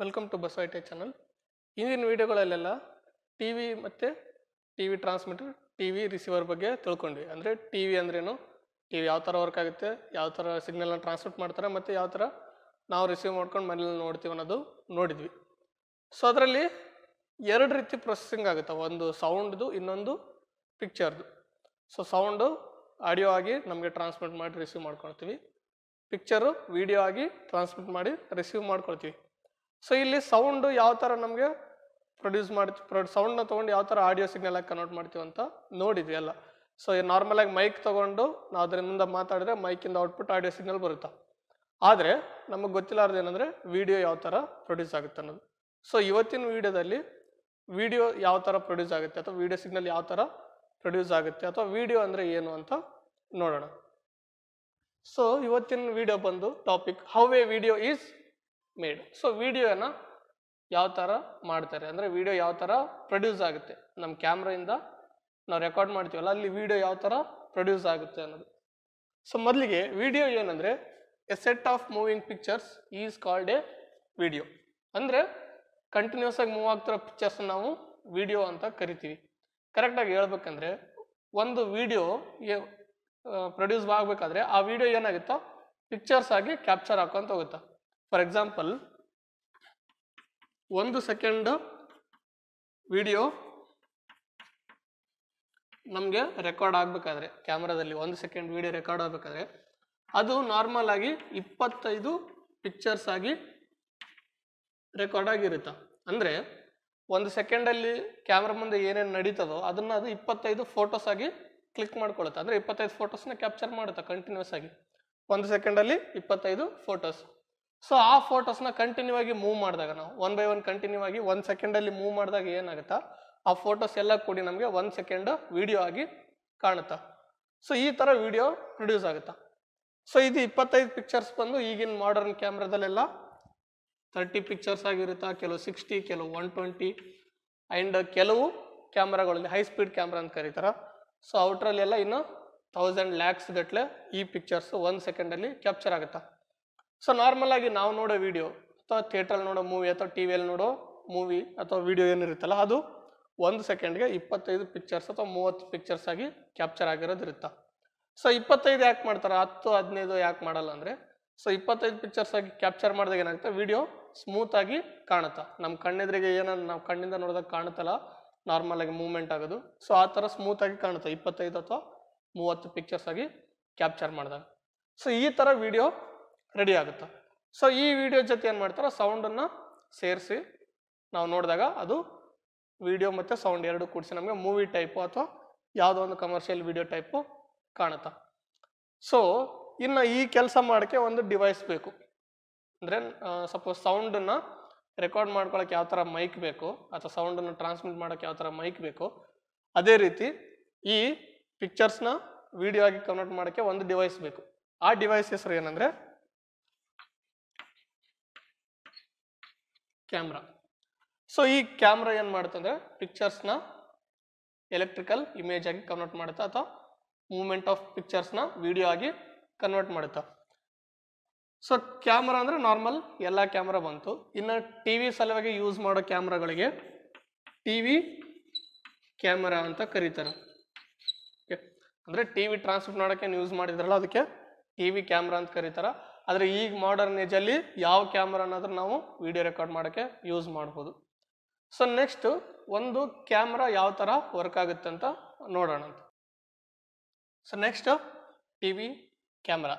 Welcome to ಬಸವೈಟೆ channel ಇಂದಿನ ವಿಡಿಯೋಗಳಲ್ಲೆಲ್ಲ ಟಿ ವಿ ಮತ್ತು T V transmitter T V receiver ಬಗ್ಗೆ ತಿಳ್ಕೊಂಡ್ವಿ. ಅಂದರೆ ಟಿ ವಿ ಅಂದ್ರೇನು? ಟಿ ವಿ ಯಾವ ಥರ ವರ್ಕ್ ಆಗುತ್ತೆ, ಯಾವ ಥರ ಸಿಗ್ನಲ್ನ ಟ್ರಾನ್ಸ್ಮಿಟ್ ಮಾಡ್ತಾರೆ, ಮತ್ತು ಯಾವ ಥರ ನಾವು ರಿಸೀವ್ ಮಾಡ್ಕೊಂಡು ಮನೇಲಿ ನೋಡ್ತೀವಿ ಅನ್ನೋದು ನೋಡಿದ್ವಿ. ಸೊ ಅದರಲ್ಲಿ ಎರಡು ರೀತಿ ಪ್ರೊಸೆಸಿಂಗ್ ಆಗುತ್ತೆ. ಒಂದು ಸೌಂಡ್ದು ಇನ್ನೊಂದು ಪಿಕ್ಚರ್ದು ಸೊ ಸೌಂಡು ಆಡಿಯೋ ಆಗಿ ನಮಗೆ ಟ್ರಾನ್ಸ್ಮಿಟ್ ಮಾಡಿ ರಿಸೀವ್ ಮಾಡ್ಕೊಳ್ತೀವಿ. ಪಿಕ್ಚರು ವಿಡಿಯೋ ಆಗಿ ಟ್ರಾನ್ಸ್ಮಿಟ್ ಮಾಡಿ ರಿಸೀವ್ ಮಾಡ್ಕೊಳ್ತೀವಿ. ಸೊ ಇಲ್ಲಿ ಸೌಂಡು ಯಾವ ಥರ ನಮಗೆ ಪ್ರೊಡ್ಯೂಸ್ ಮಾಡಿ ಪ್ರೊ ಸೌಂಡ್ನ ತೊಗೊಂಡು ಯಾವ ಥರ ಆಡಿಯೋ ಸಿಗ್ನಲ್ ಆಗಿ ಕನ್ವರ್ಟ್ ಮಾಡ್ತೀವಿ ಅಂತ ನೋಡಿದ್ವಿ ಎಲ್ಲ. ಸೊ ನಾರ್ಮಲಾಗಿ ಮೈಕ್ ತೊಗೊಂಡು ನಾವು ಅದರಿಂದ ಮಾತಾಡಿದ್ರೆ ಮೈಕಿಂದ ಔಟ್ಪುಟ್ ಆಡಿಯೋ ಸಿಗ್ನಲ್ ಬರುತ್ತೆ? ಆದರೆ ನಮಗೆ ಗೊತ್ತಿಲ್ಲಾರ್ದು ಏನಂದರೆ ವಿಡಿಯೋ ಯಾವ ಥರ ಪ್ರೊಡ್ಯೂಸ್ ಆಗುತ್ತೆ ಅನ್ನೋದು. ಸೊ ಇವತ್ತಿನ ವಿಡಿಯೋದಲ್ಲಿ ವಿಡಿಯೋ ಯಾವ ಥರ ಪ್ರೊಡ್ಯೂಸ್ ಆಗುತ್ತೆ ಅಥವಾ ವಿಡಿಯೋ ಸಿಗ್ನಲ್ ಯಾವ ಥರ ಪ್ರೊಡ್ಯೂಸ್ ಆಗುತ್ತೆ ಅಥವಾ ವಿಡಿಯೋ ಅಂದರೆ ಏನು ಅಂತ ನೋಡೋಣ. ಸೊ ಇವತ್ತಿನ ವಿಡಿಯೋ ಬಂದು topic how a video is made so ವಿಡಿಯೋನ ಯಾವ ಥರ ಮಾಡ್ತಾರೆ? ಅಂದರೆ ವಿಡಿಯೋ ಯಾವ ಥರ ಪ್ರೊಡ್ಯೂಸ್ ಆಗುತ್ತೆ? ನಮ್ಮ ಕ್ಯಾಮ್ರಾಯಿಂದ ನಾವು ರೆಕಾರ್ಡ್ ಮಾಡ್ತೀವಲ್ಲ, ಅಲ್ಲಿ ವಿಡಿಯೋ ಯಾವ ಥರ ಪ್ರೊಡ್ಯೂಸ್ ಆಗುತ್ತೆ ಅನ್ನೋದು. ಸೊ ಮೊದಲಿಗೆ ವಿಡಿಯೋ ಏನಂದರೆ a set of moving pictures is called a video ಅಂದರೆ ಕಂಟಿನ್ಯೂಸ್ ಆಗಿ ಮೂವ್ ಆಗ್ತಿರೋ ಪಿಕ್ಚರ್ಸ್ ನಾವು ವಿಡಿಯೋ ಅಂತ ಕರಿತೀವಿ. ಕರೆಕ್ಟಾಗಿ ಹೇಳ್ಬೇಕಂದ್ರೆ, ಒಂದು ವಿಡಿಯೋ ಪ್ರೊಡ್ಯೂಸ್ ಆಗಬೇಕಾದ್ರೆ ಆ ವಿಡಿಯೋ ಏನಾಗುತ್ತೋ ಪಿಕ್ಚರ್ಸ್ ಆಗಿ ಕ್ಯಾಪ್ಚರ್ ಹಾಕೊಂತ ಹೋಗುತ್ತಾ. ಫಾರ್ ಎಕ್ಸಾಂಪಲ್ ಒಂದು ಸೆಕೆಂಡ್ ವಿಡಿಯೋ ನಮಗೆ ರೆಕಾರ್ಡ್ ಆಗಬೇಕಾದ್ರೆ ಕ್ಯಾಮ್ರಾದಲ್ಲಿ ಒಂದು ಸೆಕೆಂಡ್ ವಿಡಿಯೋ ರೆಕಾರ್ಡ್ ಆಗಬೇಕಾದ್ರೆ, ಅದು ನಾರ್ಮಲ್ ಆಗಿ ಇಪ್ಪತ್ತೈದು ಪಿಕ್ಚರ್ಸ್ ಆಗಿ ರೆಕಾರ್ಡ್ ಆಗಿರುತ್ತೆ? ಅಂದರೆ ಒಂದು ಸೆಕೆಂಡಲ್ಲಿ ಕ್ಯಾಮ್ರಾ ಮುಂದೆ ಏನೇನು ನಡೀತದೋ ಅದನ್ನು ಅದು ಇಪ್ಪತ್ತೈದು ಫೋಟೋಸ್ ಆಗಿ ಕ್ಲಿಕ್ ಮಾಡ್ಕೊಳುತ್ತೆ. ಅಂದರೆ ಇಪ್ಪತ್ತೈದು ಫೋಟೋಸ್ನ ಕ್ಯಾಪ್ಚರ್ ಮಾಡುತ್ತೆ ಕಂಟಿನ್ಯೂಸ್ ಆಗಿ. ಒಂದು ಸೆಕೆಂಡಲ್ಲಿ ಇಪ್ಪತ್ತೈದು ಫೋಟೋಸ್ ಸೊ ಆ ಫೋಟೋಸ್ನ ಕಂಟಿನ್ಯೂ ಆಗಿ ಮೂವ್ ಮಾಡಿದಾಗ ನಾವು ಒನ್ ಬೈ ಒನ್ ಕಂಟಿನ್ಯೂ ಆಗಿ ಒಂದು ಸೆಕೆಂಡಲ್ಲಿ ಮೂವ್ ಮಾಡಿದಾಗ ಏನಾಗುತ್ತಾ? ಆ ಫೋಟೋಸ್ ಎಲ್ಲ ಕೂಡಿ ನಮಗೆ ಒಂದು ಸೆಕೆಂಡ್ ವಿಡಿಯೋ ಆಗಿ ಕಾಣುತ್ತಾ? ಸೊ ಈ ಥರ ವಿಡಿಯೋ ಪ್ರೊಡ್ಯೂಸ್ ಆಗುತ್ತಾ? ಸೊ ಇದು ಇಪ್ಪತ್ತೈದು ಪಿಕ್ಚರ್ಸ್ ಬಂದು ಈಗಿನ ಮಾಡರ್ನ್ ಕ್ಯಾಮ್ರಾದಲ್ಲೆಲ್ಲ ತರ್ಟಿ ಪಿಕ್ಚರ್ಸ್ ಆಗಿರುತ್ತಾ? ಕೆಲವು ಸಿಕ್ಸ್ಟಿ ಕೆಲವು ಒನ್ ಟ್ವೆಂಟಿ ಆ್ಯಂಡ್ ಕೆಲವು ಕ್ಯಾಮ್ರಾಗಳಲ್ಲಿ ಹೈ ಸ್ಪೀಡ್ ಕ್ಯಾಮ್ರಾ ಅಂತ ಕರೀತಾರೆ. ಸೊ ಔಟ್ರಲ್ಲೆಲ್ಲ ಇನ್ನು ತೌಸಂಡ್ ಲ್ಯಾಕ್ಸ್ ಗಟ್ಟಲೆ ಈ ಪಿಕ್ಚರ್ಸ್ ಒಂದು ಸೆಕೆಂಡಲ್ಲಿ ಕ್ಯಾಪ್ಚರ್ ಆಗುತ್ತಾ? ಸೊ ನಾರ್ಮಲ್ ಆಗಿ ನಾವು ನೋಡೋ ವಿಡಿಯೋ ಅಥವಾ ಥಿಯೇಟ್ರಲ್ಲಿ ನೋಡೋ ಮೂವಿ ಅಥವಾ ಟಿ ವಿಯಲ್ಲಿ ನೋಡೋ ಮೂವಿ ಅಥವಾ ವಿಡಿಯೋ ಏನಿರುತ್ತಲ್ಲ, ಅದು ಒಂದು ಸೆಕೆಂಡ್ಗೆ ಇಪ್ಪತ್ತೈದು ಪಿಕ್ಚರ್ಸ್ ಅಥವಾ ಮೂವತ್ತು ಪಿಕ್ಚರ್ಸ್ ಆಗಿ ಕ್ಯಾಪ್ಚರ್ ಆಗಿರೋದಿರುತ್ತೆ ಸೊ ಇಪ್ಪತ್ತೈದು ಯಾಕೆ ಮಾಡ್ತಾರೆ? ಹತ್ತು, ಹದಿನೈದು ಯಾಕೆ ಮಾಡಲ್ಲ ಅಂದರೆ ಸೊ ಇಪ್ಪತ್ತೈದು ಪಿಕ್ಚರ್ಸ್ ಆಗಿ ಕ್ಯಾಪ್ಚರ್ ಮಾಡಿದಾಗ ಏನಾಗುತ್ತೆ? ವಿಡಿಯೋ ಸ್ಮೂತ್ ಆಗಿ ಕಾಣುತ್ತೆ? ನಮ್ಮ ಕಣ್ಣೆದ್ರಿಗೆ ಏನೋ ನಾವು ಕಣ್ಣಿಂದ ನೋಡಿದಾಗ ಕಾಣುತ್ತಲ್ಲ ನಾರ್ಮಲ್ ಆಗಿ ಮೂವ್ಮೆಂಟ್ ಆಗೋದು. ಸೊ ಆ ಥರ ಸ್ಮೂತ್ ಆಗಿ ಕಾಣುತ್ತೆ? ಇಪ್ಪತ್ತೈದು ಅಥವಾ ಮೂವತ್ತು ಪಿಕ್ಚರ್ಸ್ ಆಗಿ ಕ್ಯಾಪ್ಚರ್ ಮಾಡಿದಾಗ. ಸೊ ಈ ಥರ ವಿಡಿಯೋ ರೆಡಿ ಆಗುತ್ತೆ. ಸೊ ಈ ವಿಡಿಯೋ ಜೊತೆ ಏನು ಮಾಡ್ತಾರೆ ಸೌಂಡನ್ನು ಸೇರಿಸಿ ನಾವು ನೋಡಿದಾಗ ಅದು ವಿಡಿಯೋ ಮತ್ತು ಸೌಂಡ್ ಎರಡು ಕೂಡಿಸಿ ನಮಗೆ ಮೂವಿ ಟೈಪು ಅಥವಾ ಯಾವುದೋ ಒಂದು ಕಮರ್ಷಿಯಲ್ ವಿಡಿಯೋ ಟೈಪು ಕಾಣುತ್ತೆ. ಸೊ ಇನ್ನು ಈ ಕೆಲಸ ಮಾಡೋಕ್ಕೆ ಒಂದು ಡಿವೈಸ್ ಬೇಕು. ಅಂದರೆ ಸಪೋಸ್ ಸೌಂಡನ್ನು ರೆಕಾರ್ಡ್ ಮಾಡ್ಕೊಳಕ್ಕೆ ಯಾವ ಥರ ಮೈಕ್ ಬೇಕು, ಅಥವಾ ಸೌಂಡನ್ನು ಟ್ರಾನ್ಸ್ಮಿಟ್ ಮಾಡೋಕ್ಕೆ ಯಾವ ಥರ ಮೈಕ್ ಬೇಕು, ಅದೇ ರೀತಿ ಈ ಪಿಕ್ಚರ್ಸ್ನ ವಿಡಿಯೋ ಆಗಿ ಕನ್ವರ್ಟ್ ಮಾಡೋಕ್ಕೆ ಒಂದು ಡಿವೈಸ್ ಬೇಕು. ಆ ಡಿವೈಸ್ ಹೆಸರು ಏನಂದರೆ ಕ್ಯಾಮ್ರಾ. ಸೊ ಈ ಕ್ಯಾಮ್ರಾ ಏನು ಮಾಡುತ್ತಂದ್ರೆ ಪಿಕ್ಚರ್ಸ್ನ ಎಲೆಕ್ಟ್ರಿಕಲ್ ಇಮೇಜ್ ಆಗಿ ಕನ್ವರ್ಟ್ ಮಾಡುತ್ತೆ ಅಥವಾ ಮೂಮೆಂಟ್ ಆಫ್ ಪಿಕ್ಚರ್ಸ್ನ ವಿಡಿಯೋ ಆಗಿ ಕನ್ವರ್ಟ್ ಮಾಡುತ್ತೆ? ಸೊ ಕ್ಯಾಮ್ರಾ ಅಂದರೆ ನಾರ್ಮಲ್ ಎಲ್ಲ ಕ್ಯಾಮ್ರಾ ಬಂತು. ಇನ್ನು ಟಿ ವಿ ಸಲುವಾಗಿ ಯೂಸ್ ಮಾಡೋ ಕ್ಯಾಮ್ರಾಗಳಿಗೆ ಟಿ ವಿ ಕ್ಯಾಮರಾ ಅಂತ ಕರೀತಾರೆ. ಅಂದರೆ ಟಿ ವಿ ಟ್ರಾನ್ಸ್ಮಿಟ್ ಮಾಡೋಕ್ಕೆ ಯೂಸ್ ಮಾಡಿದ್ರಲ್ಲ, ಅದಕ್ಕೆ ಟಿ ವಿ ಕ್ಯಾಮ್ರಾ ಅಂತ ಕರೀತಾರೆ. ಆದರೆ ಈಗ ಮಾಡರ್ನ್ ಏಜಲ್ಲಿ ಯಾವ ಕ್ಯಾಮ್ರಾನಾದರೂ ನಾವು ವಿಡಿಯೋ ರೆಕಾರ್ಡ್ ಮಾಡೋಕ್ಕೆ ಯೂಸ್ ಮಾಡ್ಬೋದು. ಸೊ ನೆಕ್ಸ್ಟ್ ಒಂದು ಕ್ಯಾಮ್ರಾ ಯಾವ ಥರ ವರ್ಕ್ ಆಗುತ್ತೆ ಅಂತ ನೋಡೋಣ so next T V camera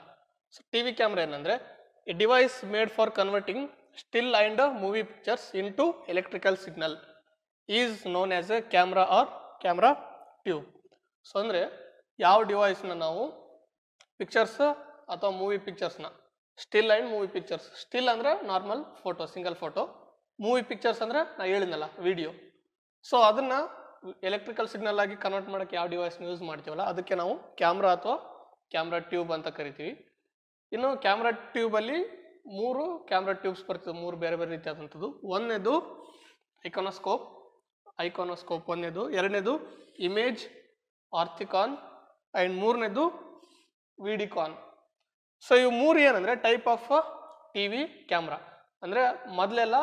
so T V camera ಏನಂದರೆ a device made for converting still and movie pictures into electrical signal is known as a camera or camera tube so ಅಂದರೆ ಯಾವ ಡಿವೈಸ್ನ ನಾವು pictures ಅಥವಾ movie ಪಿಕ್ಚರ್ಸ್ನ still and movie pictures still ಅಂದರೆ normal photo single photo movie pictures ಅಂದರೆ ನಾ ಹೇಳಿದ್ನಲ್ಲ video so ಅದನ್ನು ಎಲೆಕ್ಟ್ರಿಕಲ್ ಸಿಗ್ನಲ್ ಆಗಿ ಕನ್ವರ್ಟ್ ಮಾಡೋಕ್ಕೆ ಯಾವ ಡಿವೈಸ್ನ ಯೂಸ್ ಮಾಡ್ತೀವಲ್ಲ, ಅದಕ್ಕೆ ನಾವು ಕ್ಯಾಮ್ರಾ ಅಥವಾ ಕ್ಯಾಮ್ರಾ ಟ್ಯೂಬ್ ಅಂತ ಕರಿತೀವಿ. ಇನ್ನು ಕ್ಯಾಮ್ರಾ ಟ್ಯೂಬಲ್ಲಿ ಮೂರು ಕ್ಯಾಮ್ರಾ ಟ್ಯೂಬ್ಸ್ ಬರ್ತದೆ, ಮೂರು ಬೇರೆ ಬೇರೆ ರೀತಿಯಾದಂಥದ್ದು. ಒಂದನೇದು ಐಕೋನೋಸ್ಕೋಪ್ ಐಕೋನೋಸ್ಕೋಪ್ ಒಂದನೇದು, ಎರಡನೇದು ಇಮೇಜ್ ಆರ್ಥಿಕಾನ್ ಆ್ಯಂಡ್ ಮೂರನೇದು ವಿಡಿಕಾನ್ ಸೊ ಇವು ಮೂರು ಏನಂದರೆ type of T V camera ಅಂದರೆ ಮೊದಲೆಲ್ಲ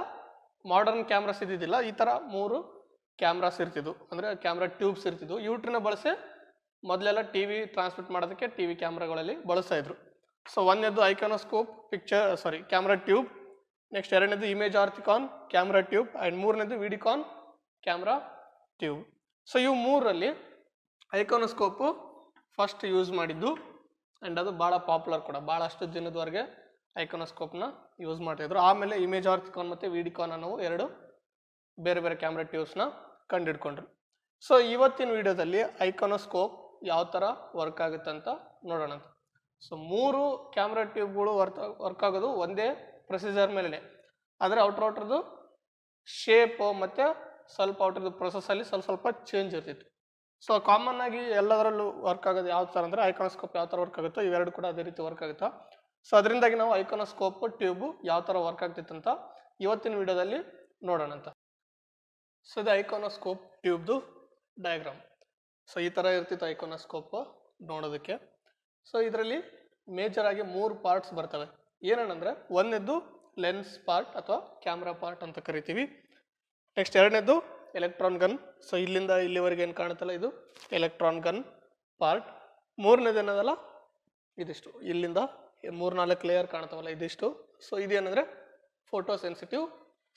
ಮಾಡರ್ನ್ ಕ್ಯಾಮ್ರಾಸ್ ಇದ್ದಿದ್ದಿಲ್ಲ, ಈ ಥರ ಮೂರು ಕ್ಯಾಮ್ರಾಸ್ ಇರ್ತಿದ್ವು. ಅಂದರೆ ಕ್ಯಾಮ್ರಾ ಟ್ಯೂಬ್ಸ್ ಇರ್ತಿದ್ವು. ಇವ್ಟ್ರನ್ನ ಬಳಸಿ ಮೊದಲೆಲ್ಲ ಟಿ ವಿ ಟ್ರಾನ್ಸ್ಮಿಟ್ ಮಾಡೋದಕ್ಕೆ ಟಿ ವಿ ಕ್ಯಾಮ್ರಾಗಳಲ್ಲಿ ಬಳಸ್ತಾಯಿದ್ರು ಸೊ ಒಂದನೇದು iconoscope picture sorry camera tube next ಎರಡನೇದು image orthicon camera tube and ಮೂರನೇದು ವಿಡಿಕಾನ್ ಕ್ಯಾಮ್ರಾ ಟ್ಯೂಬ್ ಸೊ ಇವು ಮೂರರಲ್ಲಿ ಐಕಾನೋಸ್ಕೋಪು ಫಸ್ಟ್ ಯೂಸ್ ಮಾಡಿದ್ದು. ಆ್ಯಂಡ್ ಅದು ಭಾಳ ಪಾಪ್ಯುಲರ್ ಕೂಡ. ಭಾಳಷ್ಟು ದಿನದವರೆಗೆ ಐಕೋನೋಸ್ಕೋಪ್ನ ಯೂಸ್ ಮಾಡ್ತಿದ್ರು. ಆಮೇಲೆ ಇಮೇಜ್ ಆರ್ಥಿಕಾನ್ ಮತ್ತು ವಿಡಿಕಾನ್ ಅನ್ನೋ ಎರಡು ಬೇರೆ ಬೇರೆ ಕ್ಯಾಮ್ರಾ ಟ್ಯೂಬ್ಸ್ನ ಕಂಡಿಡ್ಕೊಂಡ್ರು. ಸೊ ಇವತ್ತಿನ ವಿಡಿಯೋದಲ್ಲಿ ಐಕೋನೋಸ್ಕೋಪ್ ಯಾವ ಥರ ವರ್ಕ್ ಆಗುತ್ತೆ ಅಂತ ನೋಡೋಣ ಸೊ ಮೂರು ಕ್ಯಾಮ್ರಾ ಟ್ಯೂಬ್ಗಳು ವರ್ಕ್ ವರ್ಕ್ ಆಗೋದು ಒಂದೇ ಪ್ರೊಸೀಜರ್ ಮೇಲೆ ಆದರೆ ಔಟ್ರ್ ಔಟ್ರದ್ದು ಶೇಪ್ ಮತ್ತು ಸ್ವಲ್ಪ ಔಟ್ರದ್ದು ಪ್ರೊಸೆಸ್ಸಲ್ಲಿ ಸ್ವಲ್ಪ ಸ್ವಲ್ಪ ಚೇಂಜ್ ಇರ್ತಿತ್ತು. ಸೊ ಕಾಮನ್ ಆಗಿ ಎಲ್ಲದರಲ್ಲೂ ವರ್ಕ್ ಆಗೋದು ಯಾವ ಥರ ಅಂದರೆ ಐಕಾನೋಸ್ಕೋಪ್ ಯಾವ ಥರ ವರ್ಕ್ ಆಗುತ್ತೋ ಇವೆರಡು ಕೂಡ ಅದೇ ರೀತಿ ವರ್ಕ್ ಆಗುತ್ತೆ. ಸೊ ಅದರಿಂದಾಗಿ ನಾವು ಐಕಾನೋಸ್ಕೋಪ್ ಟ್ಯೂಬು ಯಾವ ಥರ ವರ್ಕ್ ಆಗ್ತಿತ್ತು ಅಂತ ಇವತ್ತಿನ ವಿಡಿಯೋದಲ್ಲಿ ನೋಡೋಣ ಅಂತ. ಸೊ ಇದು ಐಕಾನೋಸ್ಕೋಪ್ ಟ್ಯೂಬ್ದು ಡಯಾಗ್ರಾಮ್ ಸೊ ಈ ಥರ ಇರ್ತಿತ್ತು ಐಕೋನೋಸ್ಕೋಪ್ ನೋಡೋದಕ್ಕೆ. ಸೊ ಇದರಲ್ಲಿ ಮೇಜರ್ ಆಗಿ ಮೂರು ಪಾರ್ಟ್ಸ್ ಬರ್ತವೆ. ಏನೇನಂದರೆ ಒಂದನೇದ್ದು ಲೆನ್ಸ್ ಪಾರ್ಟ್ ಅಥವಾ ಕ್ಯಾಮ್ರಾ ಪಾರ್ಟ್ ಅಂತ ಕರಿತೀವಿ. ನೆಕ್ಸ್ಟ್ ಎರಡನೇದು ಎಲೆಕ್ಟ್ರಾನ್ ಗನ್. ಸೊ ಇಲ್ಲಿಂದ ಇಲ್ಲಿವರೆಗೆ ಏನು ಕಾಣುತ್ತಲ್ಲ ಇದು? Electron gun part. ಮೂರನೇದು ಏನದಲ್ಲ? ಇದಿಷ್ಟು. ಇಲ್ಲಿಂದ ಮೂರು ನಾಲ್ಕು ಲೇಯರ್ ಕಾಣ್ತಾವಲ್ಲ ಇದಿಷ್ಟು. ಸೊ ಇದೇನಂದರೆ ಫೋಟೋ ಸೆನ್ಸಿಟಿವ್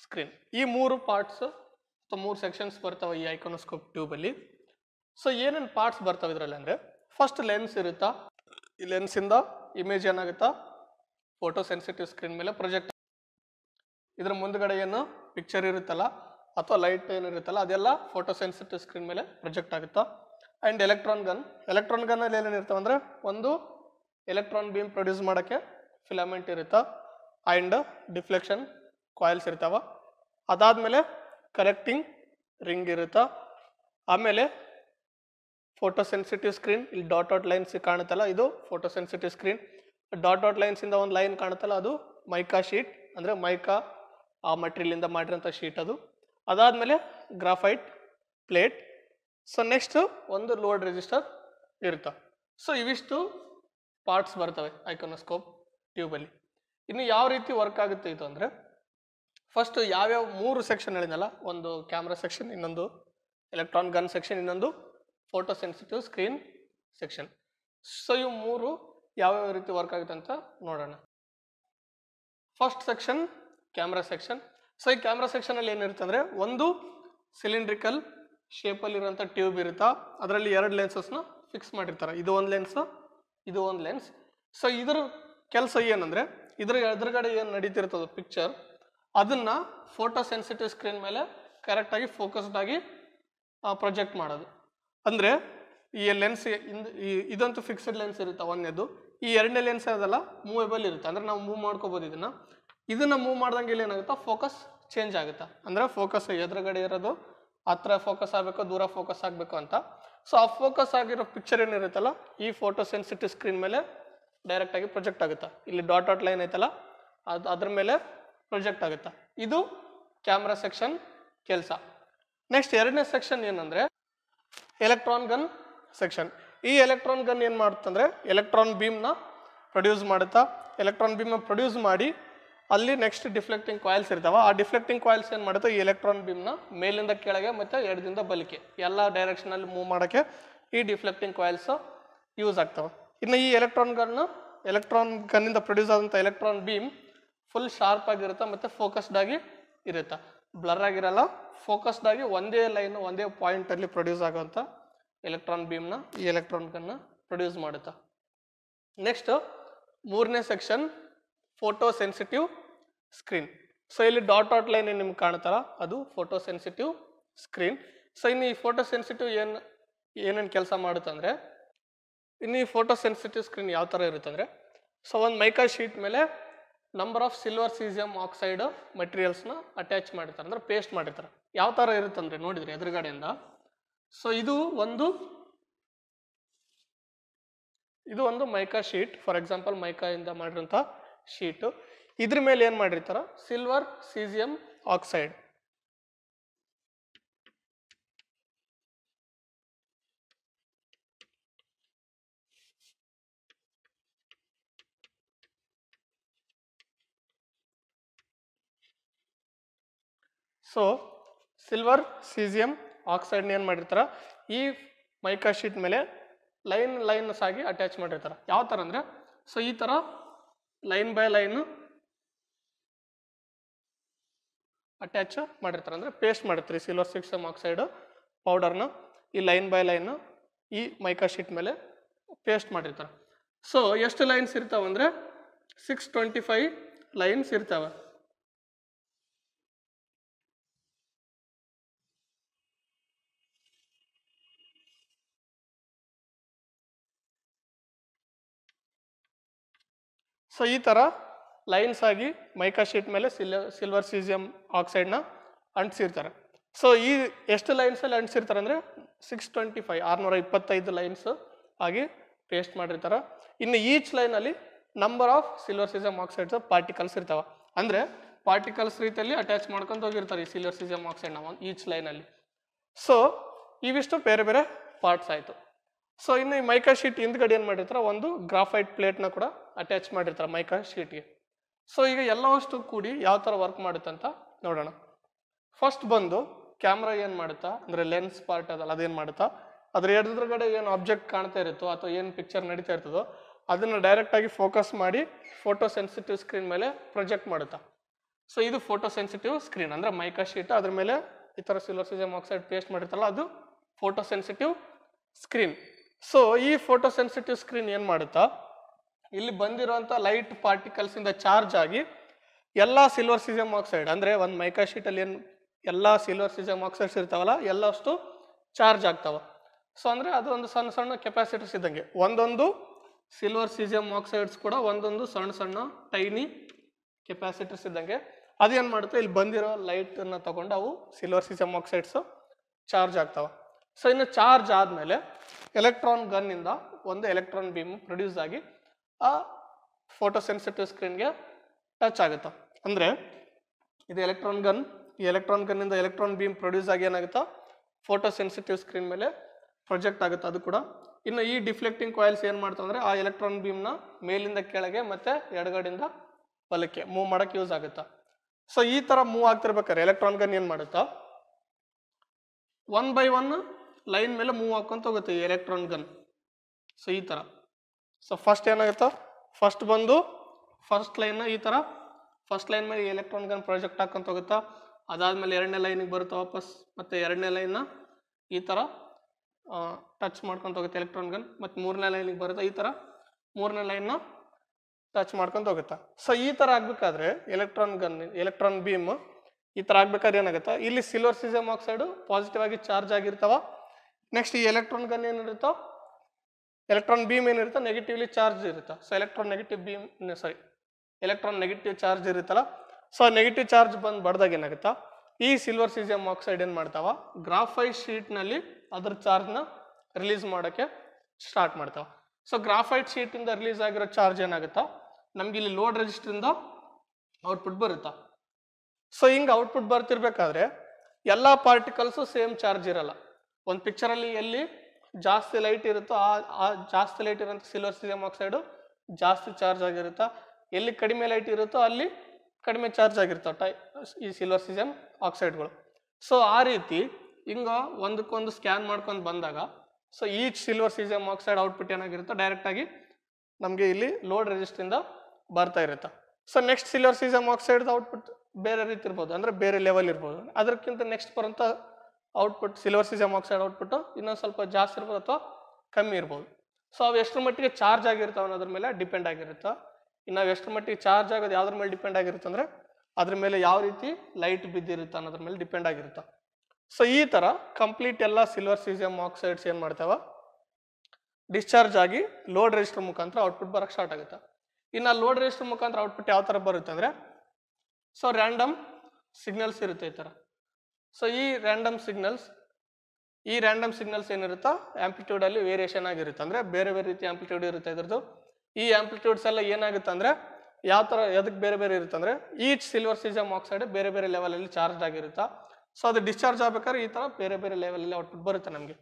ಸ್ಕ್ರೀನ್ ಈ ಮೂರು ಪಾರ್ಟ್ಸ್ ಅಥವಾ ಮೂರು ಸೆಕ್ಷನ್ಸ್ ಬರ್ತಾವೆ ಈ ಐಕೋನೋಸ್ಕೋಪ್ ಟ್ಯೂಬಲ್ಲಿ ಸೊ ಏನೇನು ಪಾರ್ಟ್ಸ್ ಬರ್ತಾವೆ ಇದರಲ್ಲಿ ಅಂದರೆ ಫಸ್ಟ್ ಲೆನ್ಸ್ ಇರುತ್ತಾ? ಈ ಲೆನ್ಸಿಂದ ಇಮೇಜ್ ಏನಾಗುತ್ತಾ? ಫೋಟೋ ಸೆನ್ಸಿಟಿವ್ ಸ್ಕ್ರೀನ್ ಮೇಲೆ ಪ್ರೊಜೆಕ್ಟ್ ಇದ್ರ ಮುಂದ್ಗಡೆ ಏನು? ಪಿಕ್ಚರ್ ಇರುತ್ತಲ್ಲ? ಅಥವಾ ಲೈಟ್ ಏನಿರುತ್ತಲ್ಲ, ಅದೆಲ್ಲ ಫೋಟೋ ಸೆನ್ಸಿಟಿವ್ ಸ್ಕ್ರೀನ್ ಮೇಲೆ ಪ್ರೊಜೆಕ್ಟ್ ಆಗುತ್ತಾ? ಆ್ಯಂಡ್ ಎಲೆಕ್ಟ್ರಾನ್ ಗನ್ ಎಲೆಕ್ಟ್ರಾನ್ ಗನ್ನಲ್ಲಿ ಏನೇನಿರ್ತವೆ ಅಂದರೆ, ಒಂದು ಎಲೆಕ್ಟ್ರಾನ್ ಬೀಮ್ ಪ್ರೊಡ್ಯೂಸ್ ಮಾಡೋಕ್ಕೆ ಫಿಲಮೆಂಟ್ ಇರುತ್ತಾ? ಆ್ಯಂಡ್ ಡಿಫ್ಲೆಕ್ಷನ್ ಕಾಯಿಲ್ಸ್ ಇರ್ತಾವ. ಅದಾದಮೇಲೆ ಕರೆಕ್ಟಿಂಗ್ ರಿಂಗ್ ಇರುತ್ತಾ? ಆಮೇಲೆ ಫೋಟೋ ಸೆನ್ಸಿಟಿವ್ ಸ್ಕ್ರೀನ್ ಇಲ್ಲಿ ಡಾಟ್ ಡಾಟ್ ಲೈನ್ಸ್ ಕಾಣುತ್ತಲ್ಲ, ಇದು photo sensitive screen dot dot ಲೈನ್ಸಿಂದ ಒಂದು ಲೈನ್ ಕಾಣುತ್ತಲ್ಲ, ಅದು ಮೈಕಾ ಶೀಟ್ ಅಂದರೆ ಮೈಕಾ ಆ ಮಟೀರಿಯಲಿಂದ ಮಾಡಿರೋಂಥ ಶೀಟ್ ಅದು. ಅದಾದಮೇಲೆ ಗ್ರಾಫೈಟ್, ಪ್ಲೇಟ್. ಸೊ ನೆಕ್ಸ್ಟ್ ಒಂದು ಲೋಡ್ ರಿಜಿಸ್ಟರ್ ಇರುತ್ತೆ. ಸೊ ಇವಿಷ್ಟು ಪಾರ್ಟ್ಸ್ ಬರ್ತವೆ ಐಕೋನೋಸ್ಕೋಪ್ ಟ್ಯೂಬಲ್ಲಿ ಇನ್ನು ಯಾವ ರೀತಿ ವರ್ಕ್ ಆಗುತ್ತೆ ಇದು ಅಂದರೆ ಫಸ್ಟ್ ಯಾವ್ಯಾವ ಮೂರು ಸೆಕ್ಷನ್ ಹೇಳಿದ್ನಲ್ಲ, ಒಂದು ಕ್ಯಾಮ್ರಾ ಸೆಕ್ಷನ್ ಇನ್ನೊಂದು ಎಲೆಕ್ಟ್ರಾನ್ ಗನ್ ಸೆಕ್ಷನ್ ಇನ್ನೊಂದು photo sensitive screen section so ಇವು ಮೂರು ಯಾವ್ಯಾವ ರೀತಿ ವರ್ಕ್ ಆಗುತ್ತೆ ಅಂತ ನೋಡೋಣ. First section camera section so ಈ ಕ್ಯಾಮ್ರಾ ಸೆಕ್ಷನಲ್ಲಿ ಏನಿರುತ್ತೆ ಅಂದರೆ ಒಂದು ಸಿಲಿಂಡ್ರಿಕಲ್ ಶೇಪಲ್ಲಿರೋಂಥ ಟ್ಯೂಬ್ ಇರುತ್ತಾ, ಅದರಲ್ಲಿ ಎರಡು ಲೆನ್ಸಸ್ನ ಫಿಕ್ಸ್ ಮಾಡಿರ್ತಾರೆ. ಇದು ಒಂದು ಲೆನ್ಸ್ ಇದು ಒಂದು ಲೆನ್ಸ್ ಸೊ ಇದ್ರ ಕೆಲಸ ಏನಂದರೆ, ಇದ್ರ ಎದುರುಗಡೆ ಏನು ನಡೀತಿರ್ತದ ಪಿಕ್ಚರ್ ಅದನ್ನು ಫೋಟೋ ಸೆನ್ಸಿಟಿವ್ ಸ್ಕ್ರೀನ್ ಮೇಲೆ ಕರೆಕ್ಟಾಗಿ ಫೋಕಸ್ಡ್ ಆಗಿ ಪ್ರೊಜೆಕ್ಟ್ ಮಾಡೋದು. ಅಂದರೆ, ಈ ಲೆನ್ಸ್ ಇದಂತೂ ಫಿಕ್ಸ್ಡ್ ಲೆನ್ಸ್ ಇರುತ್ತೆ, ಒಂದನೇದು. ಈ ಎರಡನೇ ಲೆನ್ಸ್ ಅದಲ್ಲ ಮೂವೇಬಲ್ ಇರುತ್ತೆ. ಅಂದರೆ ನಾವು ಮೂವ್ ಮಾಡ್ಕೋಬೋದು ಇದನ್ನು. ಇದನ್ನು ಮೂವ್ ಮಾಡ್ದಂಗೆ ಇಲ್ಲಿ ಏನಾಗುತ್ತಾ? ಫೋಕಸ್ ಚೇಂಜ್ ಆಗುತ್ತಾ? ಅಂದ್ರೆ ಫೋಕಸ್ ಎದುರುಗಡೆ ಇರೋದು ಹತ್ರ ಫೋಕಸ್ ಆಗಬೇಕು, ದೂರ ಫೋಕಸ್ ಆಗಬೇಕು ಅಂತ. ಸೊ ಆ ಫೋಕಸ್ ಆಗಿರೋ ಪಿಕ್ಚರ್ ಏನಿರುತ್ತಲ್ಲ, ಈ ಫೋಟೋ ಸೆನ್ಸಿಟಿವ್ ಸ್ಕ್ರೀನ್ ಮೇಲೆ ಡೈರೆಕ್ಟಾಗಿ ಪ್ರೊಜೆಕ್ಟ್ ಆಗುತ್ತಾ? ಇಲ್ಲಿ ಡಾಟ್ ಡಾಟ್ ಲೈನ್ ಐತಲ್ಲ, ಅದು, ಅದ್ರ ಮೇಲೆ ಪ್ರೊಜೆಕ್ಟ್ ಆಗುತ್ತಾ? ಇದು ಕ್ಯಾಮ್ರಾ ಸೆಕ್ಷನ್ ಕೆಲಸ. ನೆಕ್ಸ್ಟ್ ಎರಡನೇ ಸೆಕ್ಷನ್ ಏನಂದರೆ ಎಲೆಕ್ಟ್ರಾನ್ ಗನ್ ಸೆಕ್ಷನ್ ಈ ಎಲೆಕ್ಟ್ರಾನ್ ಗನ್ ಏನು ಮಾಡುತ್ತಂದ್ರೆ ಎಲೆಕ್ಟ್ರಾನ್ ಬೀಮ್ನ ಪ್ರೊಡ್ಯೂಸ್ ಮಾಡುತ್ತಾ? ಎಲೆಕ್ಟ್ರಾನ್ ಬೀಮ್ನ ಪ್ರೊಡ್ಯೂಸ್ ಮಾಡಿ ಅಲ್ಲಿ ನೆಕ್ಸ್ಟ್ ಡಿಫ್ಲೆಕ್ಟಿಂಗ್ ಕಾಯಿಲ್ಸ್ ಇರ್ತಾವೆ. ಆ ಡಿಫ್ಲೆಕ್ಟಿಂಗ್ ಕಾಯಿಲ್ಸ್ ಏನು ಮಾಡುತ್ತೆ? ಈ ಎಲೆಕ್ಟ್ರಾನ್ ಬೀಮ್ನ ಮೇಲಿಂದ ಕೆಳಗೆ ಮತ್ತು ಎಡದಿಂದ ಬಲಿಕೆ. ಎಲ್ಲ ಡೈರೆಕ್ಷನಲ್ಲಿ ಮೂವ್ ಮಾಡೋಕ್ಕೆ ಈ ಡಿಫ್ಲೆಕ್ಟಿಂಗ್ ಕಾಯಿಲ್ಸ್ ಯೂಸ್ ಆಗ್ತವೆ. ಇನ್ನು ಈ ಎಲೆಕ್ಟ್ರಾನ್ಗಳನ್ನ ಎಲೆಕ್ಟ್ರಾನ್ ಗನ್ನಿಂದ ಪ್ರೊಡ್ಯೂಸ್ ಆದಂಥ ಎಲೆಕ್ಟ್ರಾನ್ ಬೀಮ್ ಫುಲ್ ಶಾರ್ಪ್ ಆಗಿರುತ್ತೆ ಮತ್ತು ಫೋಕಸ್ಡ್ ಆಗಿ ಇರುತ್ತೆ. ಬ್ಲರ್ ಆಗಿರಲ್ಲ ಫೋಕಸ್ಡ್ ಆಗಿ ಒಂದೇ ಲೈನ್ ಒಂದೇ ಪಾಯಿಂಟಲ್ಲಿ ಪ್ರೊಡ್ಯೂಸ್ ಆಗುವಂಥ ಎಲೆಕ್ಟ್ರಾನ್ ಬೀಮ್ನ ಈ ಎಲೆಕ್ಟ್ರಾನ್ ಗನ್ನ ಪ್ರೊಡ್ಯೂಸ್ ಮಾಡುತ್ತೆ. ನೆಕ್ಸ್ಟ್ ಮೂರನೇ section photo sensitive screen so ಇಲ್ಲಿ ಡಾಟ್ ಡಾಟ್ ಲೈನ್ ನಿಮ್ಗೆ ಕಾಣ್ತಾರ, ಅದು ಫೋಟೋ ಸೆನ್ಸಿಟಿವ್ ಸ್ಕ್ರೀನ್ ಸೊ ಇನ್ನು ಈ ಫೋಟೋ ಸೆನ್ಸಿಟಿವ್ ಏನು, ಏನೇನು ಕೆಲಸ ಮಾಡುತ್ತಂದರೆ ಇನ್ನು ಈ ಫೋಟೋ ಸೆನ್ಸಿಟಿವ್ ಸ್ಕ್ರೀನ್ ಯಾವ ಥರ ಇರುತ್ತೆ ಅಂದರೆ ಸೊ ಒಂದು ಮೈಕಾ ಶೀಟ್ ಮೇಲೆ number of silver caesium oxide ಮಟೀರಿಯಲ್ಸ್ನ attach ಮಾಡಿರ್ತಾರೆ, ಅಂದ್ರೆ ಪೇಸ್ಟ್ ಮಾಡಿರ್ತಾರೆ. ಯಾವ ಥರ ಇರುತ್ತಂದ್ರೆ ನೋಡಿದರೆ ಎದುರುಗಡೆಯಿಂದ. ಸೊ ಇದು ಒಂದು ಇದು ಒಂದು mica sheet. For example mica ಇಂದ ಮಾಡಿರೋಂಥ ಶೀಟು. ಇದ್ರ ಮೇಲೆ ಏನು ಮಾಡಿರ್ತಾರ silver caesium oxide so silver caesium ಆಕ್ಸೈಡ್ನ ಏನು ಮಾಡಿರ್ತಾರೆ, ಈ ಮೈಕಾ ಶೀಟ್ ಮೇಲೆ ಲೈನ್ ಲೈನ್ಸ್ ಆಗಿ ಅಟ್ಯಾಚ್ ಮಾಡಿರ್ತಾರೆ. ಯಾವ ಥರ ಅಂದರೆ ಸೊ ಈ ಥರ ಲೈನ್ ಬೈ ಲೈನ್ ಅಟ್ಯಾಚ್ ಮಾಡಿರ್ತಾರೆ. ಅಂದರೆ ಪೇಸ್ಟ್ ಮಾಡಿರ್ತೀರಿ. ಸಿಲ್ವರ್ ಸಿಕ್ಸಮ್ ಆಕ್ಸೈಡ್ ಪೌಡರ್ನ ಈ ಲೈನ್ ಬೈ ಲೈನ್ ಈ ಮೈಕಾ ಶೀಟ್ ಮೇಲೆ ಪೇಸ್ಟ್ ಮಾಡಿರ್ತಾರೆ. ಸೊ ಎಷ್ಟು ಲೈನ್ಸ್ ಇರ್ತಾವೆ ಅಂದರೆ ಸಿಕ್ಸ್ ಟ್ವೆಂಟಿ ಫೈವ್ ಲೈನ್ಸ್ ಇರ್ತಾವೆ. ಸೊ ಈ ಥರ ಲೈನ್ಸ್ ಆಗಿ ಮೈಕಾ ಶೀಟ್ ಮೇಲೆ ಸಿಲ್ ಸಿಲ್ವರ್ ಸೀಸಿಯಂ ಆಕ್ಸೈಡ್ನ ಅಂಟಿಸಿರ್ತಾರೆ. ಸೊ ಈ ಎಷ್ಟು ಲೈನ್ಸಲ್ಲಿ ಅಂಟಿಸಿರ್ತಾರೆ ಅಂದರೆ ಸಿಕ್ಸ್ ಟ್ವೆಂಟಿ ಫೈವ್ ಆರುನೂರ ಇಪ್ಪತ್ತೈದು ಲೈನ್ಸ್ ಆಗಿ ಪೇಸ್ಟ್ ಮಾಡಿರ್ತಾರೆ. ಇನ್ನು ಈಚ್ ಲೈನಲ್ಲಿ number of silver caesium oxides particles ಇರ್ತಾವೆ. ಅಂದರೆ ಪಾರ್ಟಿಕಲ್ಸ್ ರೀತಿಯಲ್ಲಿ ಅಟ್ಯಾಚ್ ಮಾಡ್ಕೊಂಡು ಹೋಗಿರ್ತಾರೆ ಈ ಸಿಲ್ವರ್ ಸೀಸಿಯಂ ಆಕ್ಸೈಡ್ನ ಒಂದು ಈಚ್ ಲೈನಲ್ಲಿ ಸೊ ಇವಿಷ್ಟು ಬೇರೆ ಬೇರೆ ಪಾರ್ಟ್ಸ್ ಆಯಿತು. ಸೊ ಇನ್ನು ಈ ಮೈಕಾ ಶೀಟ್ ಹಿಂದ್ಗಡೆ ಏನು ಮಾಡಿರ್ತಾರೆ, ಒಂದು ಗ್ರಾಫೈಟ್ ಪ್ಲೇಟ್ನ ಕೂಡ ಅಟ್ಯಾಚ್ ಮಾಡಿರ್ತಾರೆ ಮೈಕಾ ಶೀಟ್ಗೆ ಸೊ ಈಗ ಎಲ್ಲವಷ್ಟು ಕೂಡಿ ಯಾವ ಥರ ವರ್ಕ್ ಮಾಡುತ್ತೆ ಅಂತ ನೋಡೋಣ. ಫಸ್ಟ್ ಬಂದು ಕ್ಯಾಮ್ರಾ ಏನು ಮಾಡುತ್ತಾ? ಅಂದರೆ ಲೆನ್ಸ್ ಪಾರ್ಟ್ ಅದಲ್ಲ, ಅದೇನು ಮಾಡುತ್ತಾ? ಅದ್ರ ಎದುರುಗಡೆ ಏನು ಆಬ್ಜೆಕ್ಟ್ ಕಾಣ್ತಾ ಇರುತ್ತೋ ಅಥವಾ ಏನು ಪಿಕ್ಚರ್ ನಡೀತಾ ಇರ್ತದೋ, ಅದನ್ನು ಡೈರೆಕ್ಟಾಗಿ ಫೋಕಸ್ ಮಾಡಿ ಫೋಟೋ ಸೆನ್ಸಿಟಿವ್ ಸ್ಕ್ರೀನ್ ಮೇಲೆ ಪ್ರೊಜೆಕ್ಟ್ ಮಾಡುತ್ತಾ. ಸೊ ಇದು ಫೋಟೋ ಸೆನ್ಸಿಟಿವ್ ಸ್ಕ್ರೀನ್ ಅಂದರೆ ಮೈಕಾ ಶೀಟ್ ಅದ್ರ ಮೇಲೆ ಈ ಥರ ಸಿಲ್ವರ್ ಸಿಜಮ್ ಆಕ್ಸೈಡ್ ಪೇಸ್ಟ್ ಮಾಡಿರ್ತಲ್ಲ ಅದು ಫೋಟೋ ಸೆನ್ಸಿಟಿವ್ ಸ್ಕ್ರೀನ್ ಸೊ ಈ ಫೋಟೋ ಸೆನ್ಸಿಟಿವ್ ಸ್ಕ್ರೀನ್ ಏನು ಮಾಡುತ್ತಾ? ಇಲ್ಲಿ ಬಂದಿರುವಂಥ ಲೈಟ್ ಪಾರ್ಟಿಕಲ್ಸ್ ಇಂದ ಚಾರ್ಜ್ ಆಗಿ ಎಲ್ಲ ಸಿಲ್ವರ್ ಸಿಜಮ್ ಆಕ್ಸೈಡ್ ಅಂದರೆ ಒಂದು ಮೈಕಾ ಶೀಟಲ್ಲಿ ಏನು ಎಲ್ಲ ಸಿಲ್ವರ್ ಸಿಜಮ್ ಆಕ್ಸೈಡ್ಸ್ ಇರ್ತಾವಲ್ಲ ಎಲ್ಲಷ್ಟು ಚಾರ್ಜ್ ಆಗ್ತಾವ. ಸೊ ಅಂದರೆ ಅದು ಒಂದು ಸಣ್ಣ ಸಣ್ಣ ಕೆಪಾಸಿಟರ್ಸ್ ಇದ್ದಂಗೆ. ಒಂದೊಂದು ಸಿಲ್ವರ್ ಸಿಜಿಯಮ್ ಆಕ್ಸೈಡ್ಸ್ ಕೂಡ ಒಂದೊಂದು ಸಣ್ಣ ಸಣ್ಣ ಟೈನಿ ಕೆಪಾಸಿಟರ್ಸ್ ಇದ್ದಂಗೆ. ಅದೇನು ಮಾಡುತ್ತೆ? ಇಲ್ಲಿ ಬಂದಿರೋ ಲೈಟನ್ನು ತಗೊಂಡು ಅವು ಸಿಲ್ವರ್ ಸಿಜಿಯಮ್ ಆಕ್ಸೈಡ್ಸು ಚಾರ್ಜ್ ಆಗ್ತಾವ. ಸೊ ಇನ್ನು ಚಾರ್ಜ್ ಆದಮೇಲೆ ಎಲೆಕ್ಟ್ರಾನ್ ಗನ್ನಿಂದ ಒಂದು ಎಲೆಕ್ಟ್ರಾನ್ ಬೀಮ್ ಪ್ರೊಡ್ಯೂಸ್ ಆಗಿ ಆ ಫೋಟೋ ಸೆನ್ಸಿಟಿವ್ ಸ್ಕ್ರೀನ್ಗೆ ಟಚ್ ಆಗುತ್ತೆ? ಅಂದರೆ ಇದು ಎಲೆಕ್ಟ್ರಾನ್ ಗನ್ ಈ ಎಲೆಕ್ಟ್ರಾನ್ ಗನ್ನಿಂದ ಎಲೆಕ್ಟ್ರಾನ್ ಬೀಮ್ ಪ್ರೊಡ್ಯೂಸ್ ಆಗಿ ಏನಾಗುತ್ತೋ? ಫೋಟೋ ಸೆನ್ಸಿಟಿವ್ ಸ್ಕ್ರೀನ್ ಮೇಲೆ ಪ್ರೊಜೆಕ್ಟ್ ಆಗುತ್ತೆ ಅದು ಕೂಡ. ಇನ್ನು ಈ ಡಿಫ್ಲೆಕ್ಟಿಂಗ್ ಕಾಯಿಲ್ಸ್ ಏನು ಮಾಡ್ತಾವೆ ಅಂದರೆ ಆ ಎಲೆಕ್ಟ್ರಾನ್ ಬೀಮ್ನ ಮೇಲಿಂದ ಕೆಳಗೆ ಮತ್ತು ಎಡಗಡೆಯಿಂದ ಬಲಕ್ಕೆ ಮೂವ್ ಮಾಡೋಕ್ಕೆ ಯೂಸ್ ಆಗುತ್ತೆ? ಸೊ ಈ ಥರ ಮೂವ್ ಆಗ್ತಿರ್ಬೇಕಾದ್ರೆ ಎಲೆಕ್ಟ್ರಾನ್ ಗನ್ ಏನು ಮಾಡುತ್ತಾ? ಒನ್ ಬೈ ಒನ್ ಲೈನ್ ಮೇಲೆ ಮೂವ್ ಹಾಕೊಂತ ಹೋಗುತ್ತೆ ಈ ಎಲೆಕ್ಟ್ರಾನ್ ಗನ್ ಸೊ ಈ ಥರ ಸೊ ಫಸ್ಟ್ ಏನಾಗುತ್ತೆ ಫಸ್ಟ್ ಬಂದು ಫಸ್ಟ್ ಲೈನ್ ಈ ಥರ ಫಸ್ಟ್ ಲೈನ್ ಮೇಲೆ ಎಲೆಕ್ಟ್ರಾನ್ ಗನ್ ಪ್ರಾಜೆಕ್ಟ್ ಹಾಕೊಂತ ಹೋಗುತ್ತಾ. ಅದಾದಮೇಲೆ ಎರಡನೇ ಲೈನಿಗೆ ಬರುತ್ತೆ ವಾಪಸ್, ಮತ್ತು ಎರಡನೇ ಲೈನ್ನ ಈ ಥರ ಟಚ್ ಮಾಡ್ಕೊಂತ ಹೋಗುತ್ತೆ ಎಲೆಕ್ಟ್ರಾನ್ ಗನ್ ಮತ್ತು ಮೂರನೇ ಲೈನಿಗೆ ಬರುತ್ತೆ ಈ ಥರ ಮೂರನೇ ಲೈನ್ನ ಟಚ್ ಮಾಡ್ಕೊಂತ ಹೋಗುತ್ತಾ. ಸೊ ಈ ಥರ ಆಗ್ಬೇಕಾದ್ರೆ ಎಲೆಕ್ಟ್ರಾನ್ ಗನ್ ಎಲೆಕ್ಟ್ರಾನ್ ಬೀಮ್ ಈ ಥರ ಆಗ್ಬೇಕಾದ್ರೆ ಏನಾಗುತ್ತೆ? ಇಲ್ಲಿ ಸಿಲ್ವರ್ ಸಿಸಿಯಮ್ ಆಕ್ಸೈಡು ಪಾಸಿಟಿವ್ ಆಗಿ ಚಾರ್ಜ್ ಆಗಿರ್ತಾವ. ನೆಕ್ಸ್ಟ್ ಈ ಎಲೆಕ್ಟ್ರಾನ್ ಗನ್ ಏನಿರುತ್ತೋ ಎಲೆಕ್ಟ್ರಾನ್ ಬೀಮ್ ಏನಿರುತ್ತೆ ನೆಗೆಟಿವ್ಲಿ ಚಾರ್ಜ್ ಇರುತ್ತೆ. So electron negative beam sorry electron negative charge ಇರುತ್ತಲ್ಲ ಸೊ ನೆಗೆಟಿವ್ ಚಾರ್ಜ್ ಬಂದು ಬಡ್ದಾಗ ಏನಾಗುತ್ತಾ, ಈ ಸಿಲ್ವರ್ ಸೀಸಿಯಮ್ ಆಕ್ಸೈಡ್ ಏನು ಮಾಡ್ತಾವ ಗ್ರಾಫೈಟ್ ಶೀಟ್ನಲ್ಲಿ ಅದ್ರ ಚಾರ್ಜ್ನ ರಿಲೀಸ್ ಮಾಡೋಕ್ಕೆ ಸ್ಟಾರ್ಟ್ ಮಾಡ್ತಾವ. ಸೊ ಗ್ರಾಫೈಟ್ ಶೀಟಿಂದ ರಿಲೀಸ್ ಆಗಿರೋ ಚಾರ್ಜ್ ಏನಾಗುತ್ತಾ, ನಮ್ಗೆ ಇಲ್ಲಿ ಲೋಡ್ ರೆಜಿಸ್ಟ್ರಿಂದ ಔಟ್ಪುಟ್ ಬರುತ್ತಾ. ಸೊ ಹಿಂಗೆ ಔಟ್ಪುಟ್ ಬರ್ತಿರ್ಬೇಕಾದ್ರೆ, ಎಲ್ಲ ಪಾರ್ಟಿಕಲ್ಸು ಸೇಮ್ ಚಾರ್ಜ್ ಇರಲ್ಲ. ಒಂದು ಪಿಕ್ಚರಲ್ಲಿ ಎಲ್ಲಿ ಜಾಸ್ತಿ ಲೈಟ್ ಇರುತ್ತೋ ಆ ಜಾಸ್ತಿ ಲೈಟ್ ಇರೋಂಥ ಸಿಲ್ವರ್ ಸಿಲಿಯಮ್ ಆಕ್ಸೈಡು ಜಾಸ್ತಿ ಚಾರ್ಜ್ ಆಗಿರುತ್ತೆ? ಎಲ್ಲಿ ಕಡಿಮೆ ಲೈಟ್ ಇರುತ್ತೋ ಅಲ್ಲಿ ಕಡಿಮೆ ಚಾರ್ಜ್ ಆಗಿರ್ತಾವೆ ಟೈ, ಈ ಸಿಲ್ವರ್ ಸಿಲಿಯಮ್ ಆಕ್ಸೈಡ್ಗಳು ಸೊ ಆ ರೀತಿ ಹಿಂಗ ಒಂದಕ್ಕೊಂದು ಸ್ಕ್ಯಾನ್ ಮಾಡ್ಕೊಂಡು ಬಂದಾಗ so each silver caesium oxide output ಏನಾಗಿರುತ್ತೋ ಡೈರೆಕ್ಟಾಗಿ ನಮಗೆ ಇಲ್ಲಿ ಲೋಡ್ ರೆಜಿಸ್ಟ್ರಿಂದ ಬರ್ತಾ ಇರುತ್ತೆ. So next silver caesium oxide output ಬೇರೆ ರೀತಿ ಇರ್ಬೋದು, ಅಂದರೆ ಬೇರೆ ಲೆವೆಲ್ ಇರ್ಬೋದು. ಅದಕ್ಕಿಂತ ನೆಕ್ಸ್ಟ್ ಬರೋಂಥ output silver caesium oxide output ಇನ್ನೊಂದು ಸ್ವಲ್ಪ ಜಾಸ್ತಿ ಇರ್ಬೋದು ಅಥವಾ ಕಮ್ಮಿ ಇರ್ಬೋದು. ಸೊ ಅವು ಎಷ್ಟರ ಮಟ್ಟಿಗೆ ಚಾರ್ಜ್ ಆಗಿರ್ತಾವೆ ಅನ್ನೋದ್ರ ಮೇಲೆ ಡಿಪೆಂಡ್ ಆಗಿರುತ್ತೆ. ಇನ್ನು ನಾವು ಎಷ್ಟರ ಮಟ್ಟಿಗೆ ಚಾರ್ಜ್ ಆಗೋದು ಯಾವ್ದ್ರ ಮೇಲೆ ಡಿಪೆಂಡ್ ಆಗಿರುತ್ತೆ ಅಂದರೆ ಅದ್ರ ಮೇಲೆ ಯಾವ ರೀತಿ ಲೈಟ್ ಬಿದ್ದಿರುತ್ತೆ ಅನ್ನೋದ್ರ ಮೇಲೆ ಡಿಪೆಂಡ್ ಆಗಿರುತ್ತೆ. ಸೊ ಈ ಥರ ಕಂಪ್ಲೀಟ್ ಎಲ್ಲ ಸಿಲ್ವರ್ ಸೀಸಿಯಂ ಆಕ್ಸೈಡ್ಸ್ ಏನು ಮಾಡ್ತಾವ? ಡಿಸ್ಚಾರ್ಜ್ ಆಗಿ ಲೋಡ್ ರಿಜಿಸ್ಟರ್ ಮುಖಾಂತರ ಔಟ್ಪುಟ್ ಬರೋಕ್ಕೆ ಸ್ಟಾರ್ಟ್ ಆಗುತ್ತೆ. ಇನ್ನು ಲೋಡ್ ರಿಜಿಸ್ಟರ್ ಮುಖಾಂತರ ಔಟ್ಪುಟ್ ಯಾವ ಥರ ಬರುತ್ತೆ ಅಂದರೆ ಸೊ ರ್ಯಾಂಡಮ್ ಸಿಗ್ನಲ್ಸ್ ಇರುತ್ತೆ ಈ ಥರ ಸೊ ಈ ರ್ಯಾಂಡಮ್ ಸಿಗ್ನಲ್ಸ್ ಈ ರ್ಯಾಂಡಮ್ ಸಿಗ್ನಲ್ಸ್ ಏನಿರುತ್ತೋ ಆಂಪ್ಲಿಟ್ಯೂಡಲ್ಲಿ ವೇರಿಯೇಷನ್ ಆಗಿರುತ್ತೆ. ಅಂದರೆ ಬೇರೆ ಬೇರೆ ರೀತಿ ಆಂಪ್ಲಿಟ್ಯೂಡ್ ಇರುತ್ತೆ ಇದ್ರದ್ದು. ಈ ಆಂಪ್ಲಿಟ್ಯೂಡ್ಸ್ ಎಲ್ಲ ಏನಾಗುತ್ತೆ ಅಂದರೆ, ಯಾವ ಥರ ಎದಕ್ಕೆ ಬೇರೆ ಬೇರೆ ಇರುತ್ತೆ ಅಂದರೆ ಈಚ್ ಸಿಲ್ವರ್ ಸೀಸಮ್ ಆಕ್ಸೈಡ್ ಬೇರೆ ಬೇರೆ ಲೆವೆಲಲ್ಲಿ ಚಾರ್ಜ್ ಆಗಿರುತ್ತೆ ಸೊ ಅದು ಡಿಸ್ಚಾರ್ಜ್ ಆಗ್ಬೇಕಾದ್ರೆ ಈ ಥರ ಬೇರೆ ಬೇರೆ ಲೆವೆಲಲ್ಲಿ ಔಟ್ಪುಟ್ ಬರುತ್ತೆ ನಮಗೆ.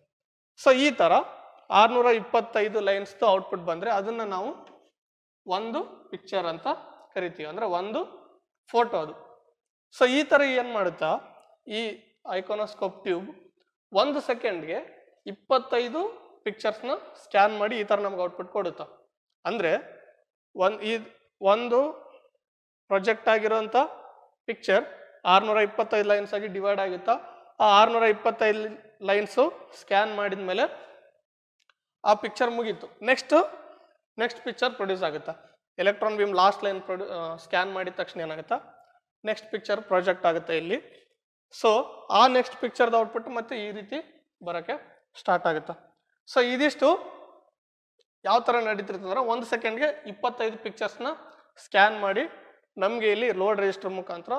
ಸೊ ಈ ಥರ ಆರುನೂರ ಇಪ್ಪತ್ತೈದು ಲೈನ್ಸ್ದು ಔಟ್ಪುಟ್ ಬಂದರೆ ಅದನ್ನು ನಾವು ಒಂದು ಪಿಕ್ಚರ್ ಅಂತ ಕರಿತೀವಿ. ಅಂದರೆ ಒಂದು ಫೋಟೋ ಅದು. ಸೊ ಈ ಥರ ಏನು ಮಾಡುತ್ತಾ, ಈ ಐಕೋನೋಸ್ಕೋಪ್ ಟ್ಯೂಬ್. ಒಂದು ಸೆಕೆಂಡ್ಗೆ ಇಪ್ಪತ್ತೈದು ಪಿಕ್ಚರ್ಸ್ನ ಸ್ಕ್ಯಾನ್ ಮಾಡಿ ಈ ಥರ ನಮ್ಗೆ ಔಟ್ಪುಟ್ ಕೊಡುತ್ತೆ. ಅಂದರೆ ಒಂದು ಈ ಒಂದು ಪ್ರೊಜೆಕ್ಟ್ ಆಗಿರೋಂಥ ಪಿಕ್ಚರ್ ಆರುನೂರ ಇಪ್ಪತ್ತೈದು ಲೈನ್ಸ್ ಆಗಿ ಡಿವೈಡ್ ಆಗುತ್ತಾ, ಆ ಆರುನೂರ ಇಪ್ಪತ್ತೈದು ಲೈನ್ಸು ಸ್ಕ್ಯಾನ್ ಮಾಡಿದ ಮೇಲೆ ಆ ಪಿಕ್ಚರ್ ಮುಗೀತು. ನೆಕ್ಸ್ಟ್ ನೆಕ್ಸ್ಟ್ ಪಿಕ್ಚರ್ ಪ್ರೊಡ್ಯೂಸ್ ಆಗುತ್ತಾ. Electron beam last line produce scan ಮಾಡಿದ ತಕ್ಷಣ ಏನಾಗುತ್ತಾ, ನೆಕ್ಸ್ಟ್ ಪಿಕ್ಚರ್ ಪ್ರಾಜೆಕ್ಟ್ ಆಗುತ್ತೆ ಇಲ್ಲಿ. ಸೊ ಆ ನೆಕ್ಸ್ಟ್ ಪಿಕ್ಚರ್ದ ಔಟ್ಪುಟ್ ಮತ್ತೆ ಈ ರೀತಿ ಬರೋಕ್ಕೆ ಸ್ಟಾರ್ಟ್ ಆಗುತ್ತೆ. ಸೊ ಇದಿಷ್ಟು ಯಾವ ಥರ ನಡೀತಿರ್ತಂದ್ರೆ ಒಂದು ಸೆಕೆಂಡ್ಗೆ ಇಪ್ಪತ್ತೈದು ಪಿಕ್ಚರ್ಸ್ನ ಸ್ಕ್ಯಾನ್ ಮಾಡಿ ನಮಗೆ ಇಲ್ಲಿ ಲೋಡ್ ರಿಜಿಸ್ಟರ್ ಮುಖಾಂತರ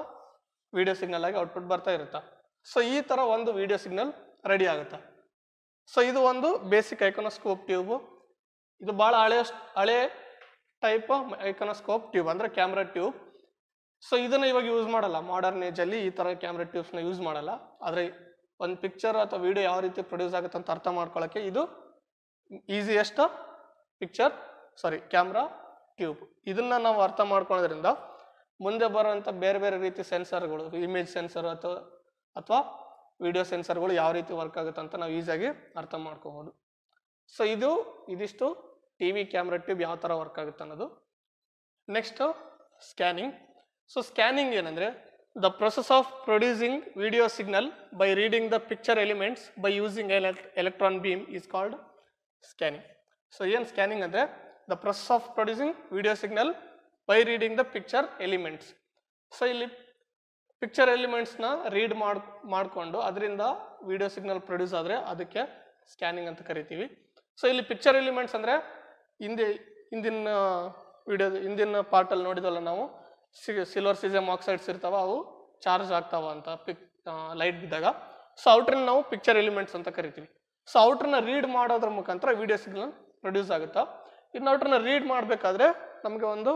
ವಿಡಿಯೋ ಸಿಗ್ನಲ್ ಆಗಿ ಔಟ್ಪುಟ್ ಬರ್ತಾ ಇರುತ್ತೆ. ಸೊ ಈ ಥರ ಒಂದು ವಿಡಿಯೋ ಸಿಗ್ನಲ್ ರೆಡಿ ಆಗುತ್ತೆ. ಸೊ ಇದು ಒಂದು ಬೇಸಿಕ್ ಐಕೋನೋಸ್ಕೋಪ್ ಟ್ಯೂಬು ಇದು ಭಾಳ ಹಳೆಯ ಹಳೆ ಟೈಪ್ ಐಕೋನೋಸ್ಕೋಪ್ ಟ್ಯೂಬ್ ಅಂದರೆ ಕ್ಯಾಮ್ರಾ ಟ್ಯೂಬ್ ಸೊ ಇದನ್ನ ಇವಾಗ ಯೂಸ್ ಮಾಡಲ್ಲ. ಮಾಡರ್ನ್ ಏಜಲ್ಲಿ ಈ ಥರ ಕ್ಯಾಮ್ರಾ ಟ್ಯೂಬ್ಸ್ನ ಯೂಸ್ ಮಾಡಲ್ಲ. ಆದರೆ ಒಂದು ಪಿಕ್ಚರ್ ಅಥವಾ ವಿಡಿಯೋ ಯಾವ ರೀತಿ ಪ್ರೊಡ್ಯೂಸ್ ಆಗುತ್ತೆ ಅಂತ ಅರ್ಥ ಮಾಡ್ಕೊಳ್ಳೋಕ್ಕೆ ಇದು easiest picture sorry camera tube ಇದನ್ನ ನಾವು ಅರ್ಥ ಮಾಡ್ಕೊಳ್ಳೋದ್ರಿಂದ ಮುಂದೆ ಬರುವಂಥ ಬೇರೆ ಬೇರೆ ರೀತಿ ಸೆನ್ಸರ್ಗಳು ಇಮೇಜ್ ಸೆನ್ಸರ್ ಅಥವಾ ಅಥವಾ ವಿಡಿಯೋ ಸೆನ್ಸರ್ಗಳು ಯಾವ ರೀತಿ ವರ್ಕ್ ಆಗುತ್ತೆ ಅಂತ ನಾವು ಈಸಿಯಾಗಿ ಅರ್ಥ ಮಾಡ್ಕೋಬೋದು. ಸೊ ಇದು, ಇದಿಷ್ಟು ಟಿ ವಿ ಕ್ಯಾಮ್ರಾ ಟ್ಯೂಬ್ ಯಾವ ಥರ ವರ್ಕ್ ಆಗುತ್ತೆ ಅನ್ನೋದು. ನೆಕ್ಸ್ಟ್ ಸ್ಕ್ಯಾನಿಂಗ್ ಸೊ ಸ್ಕ್ಯಾನಿಂಗ್ ಏನಂದರೆ the process of producing video signal by reading the picture elements by using electron beam is called scanning so ಏನು ಸ್ಕ್ಯಾನಿಂಗ್ ಅಂದರೆ the process of producing video signal by reading the picture elements so ಇಲ್ಲಿ picture ಎಲಿಮೆಂಟ್ಸ್ನ read ಮಾಡ್, ಮಾಡಿಕೊಂಡು ಅದರಿಂದ video signal produce ಆದರೆ ಅದಕ್ಕೆ scanning ಅಂತ ಕರಿತೀವಿ. ಸೊ ಇಲ್ಲಿ ಪಿಕ್ಚರ್ ಎಲಿಮೆಂಟ್ಸ್ ಅಂದರೆ ಹಿಂದೆ, ಹಿಂದಿನ ವಿಡಿಯೋ ಹಿಂದಿನ ಪಾರ್ಟಲ್ಲಿ ನೋಡಿದಲ್ಲ ನಾವು ಸಿಲ್ವರ್ ಸೀಸಮ್ ಆಕ್ಸೈಡ್ಸ್ ಇರ್ತಾವ, ಅವು ಚಾರ್ಜ್ ಆಗ್ತಾವ ಅಂತ ಪಿಕ್ ಲೈಟ್ ಬಿದ್ದಾಗ. ಸೊ ಔಟ್ರನ್ನ ನಾವು ಪಿಕ್ಚರ್ ಎಲಿಮೆಂಟ್ಸ್ ಅಂತ ಕರಿತೀವಿ. ಸೊ ಔಟ್ರನ್ನ ರೀಡ್ ಮಾಡೋದ್ರ ಮುಖಾಂತರ ವಿಡಿಯೋ ಸಿಗ್ನಲ್ ಪ್ರೊಡ್ಯೂಸ್ ಆಗುತ್ತಾ? ಇನ್ನು ಔಟ್ರನ್ನ ರೀಡ್ ಮಾಡಬೇಕಾದ್ರೆ ನಮಗೆ ಒಂದು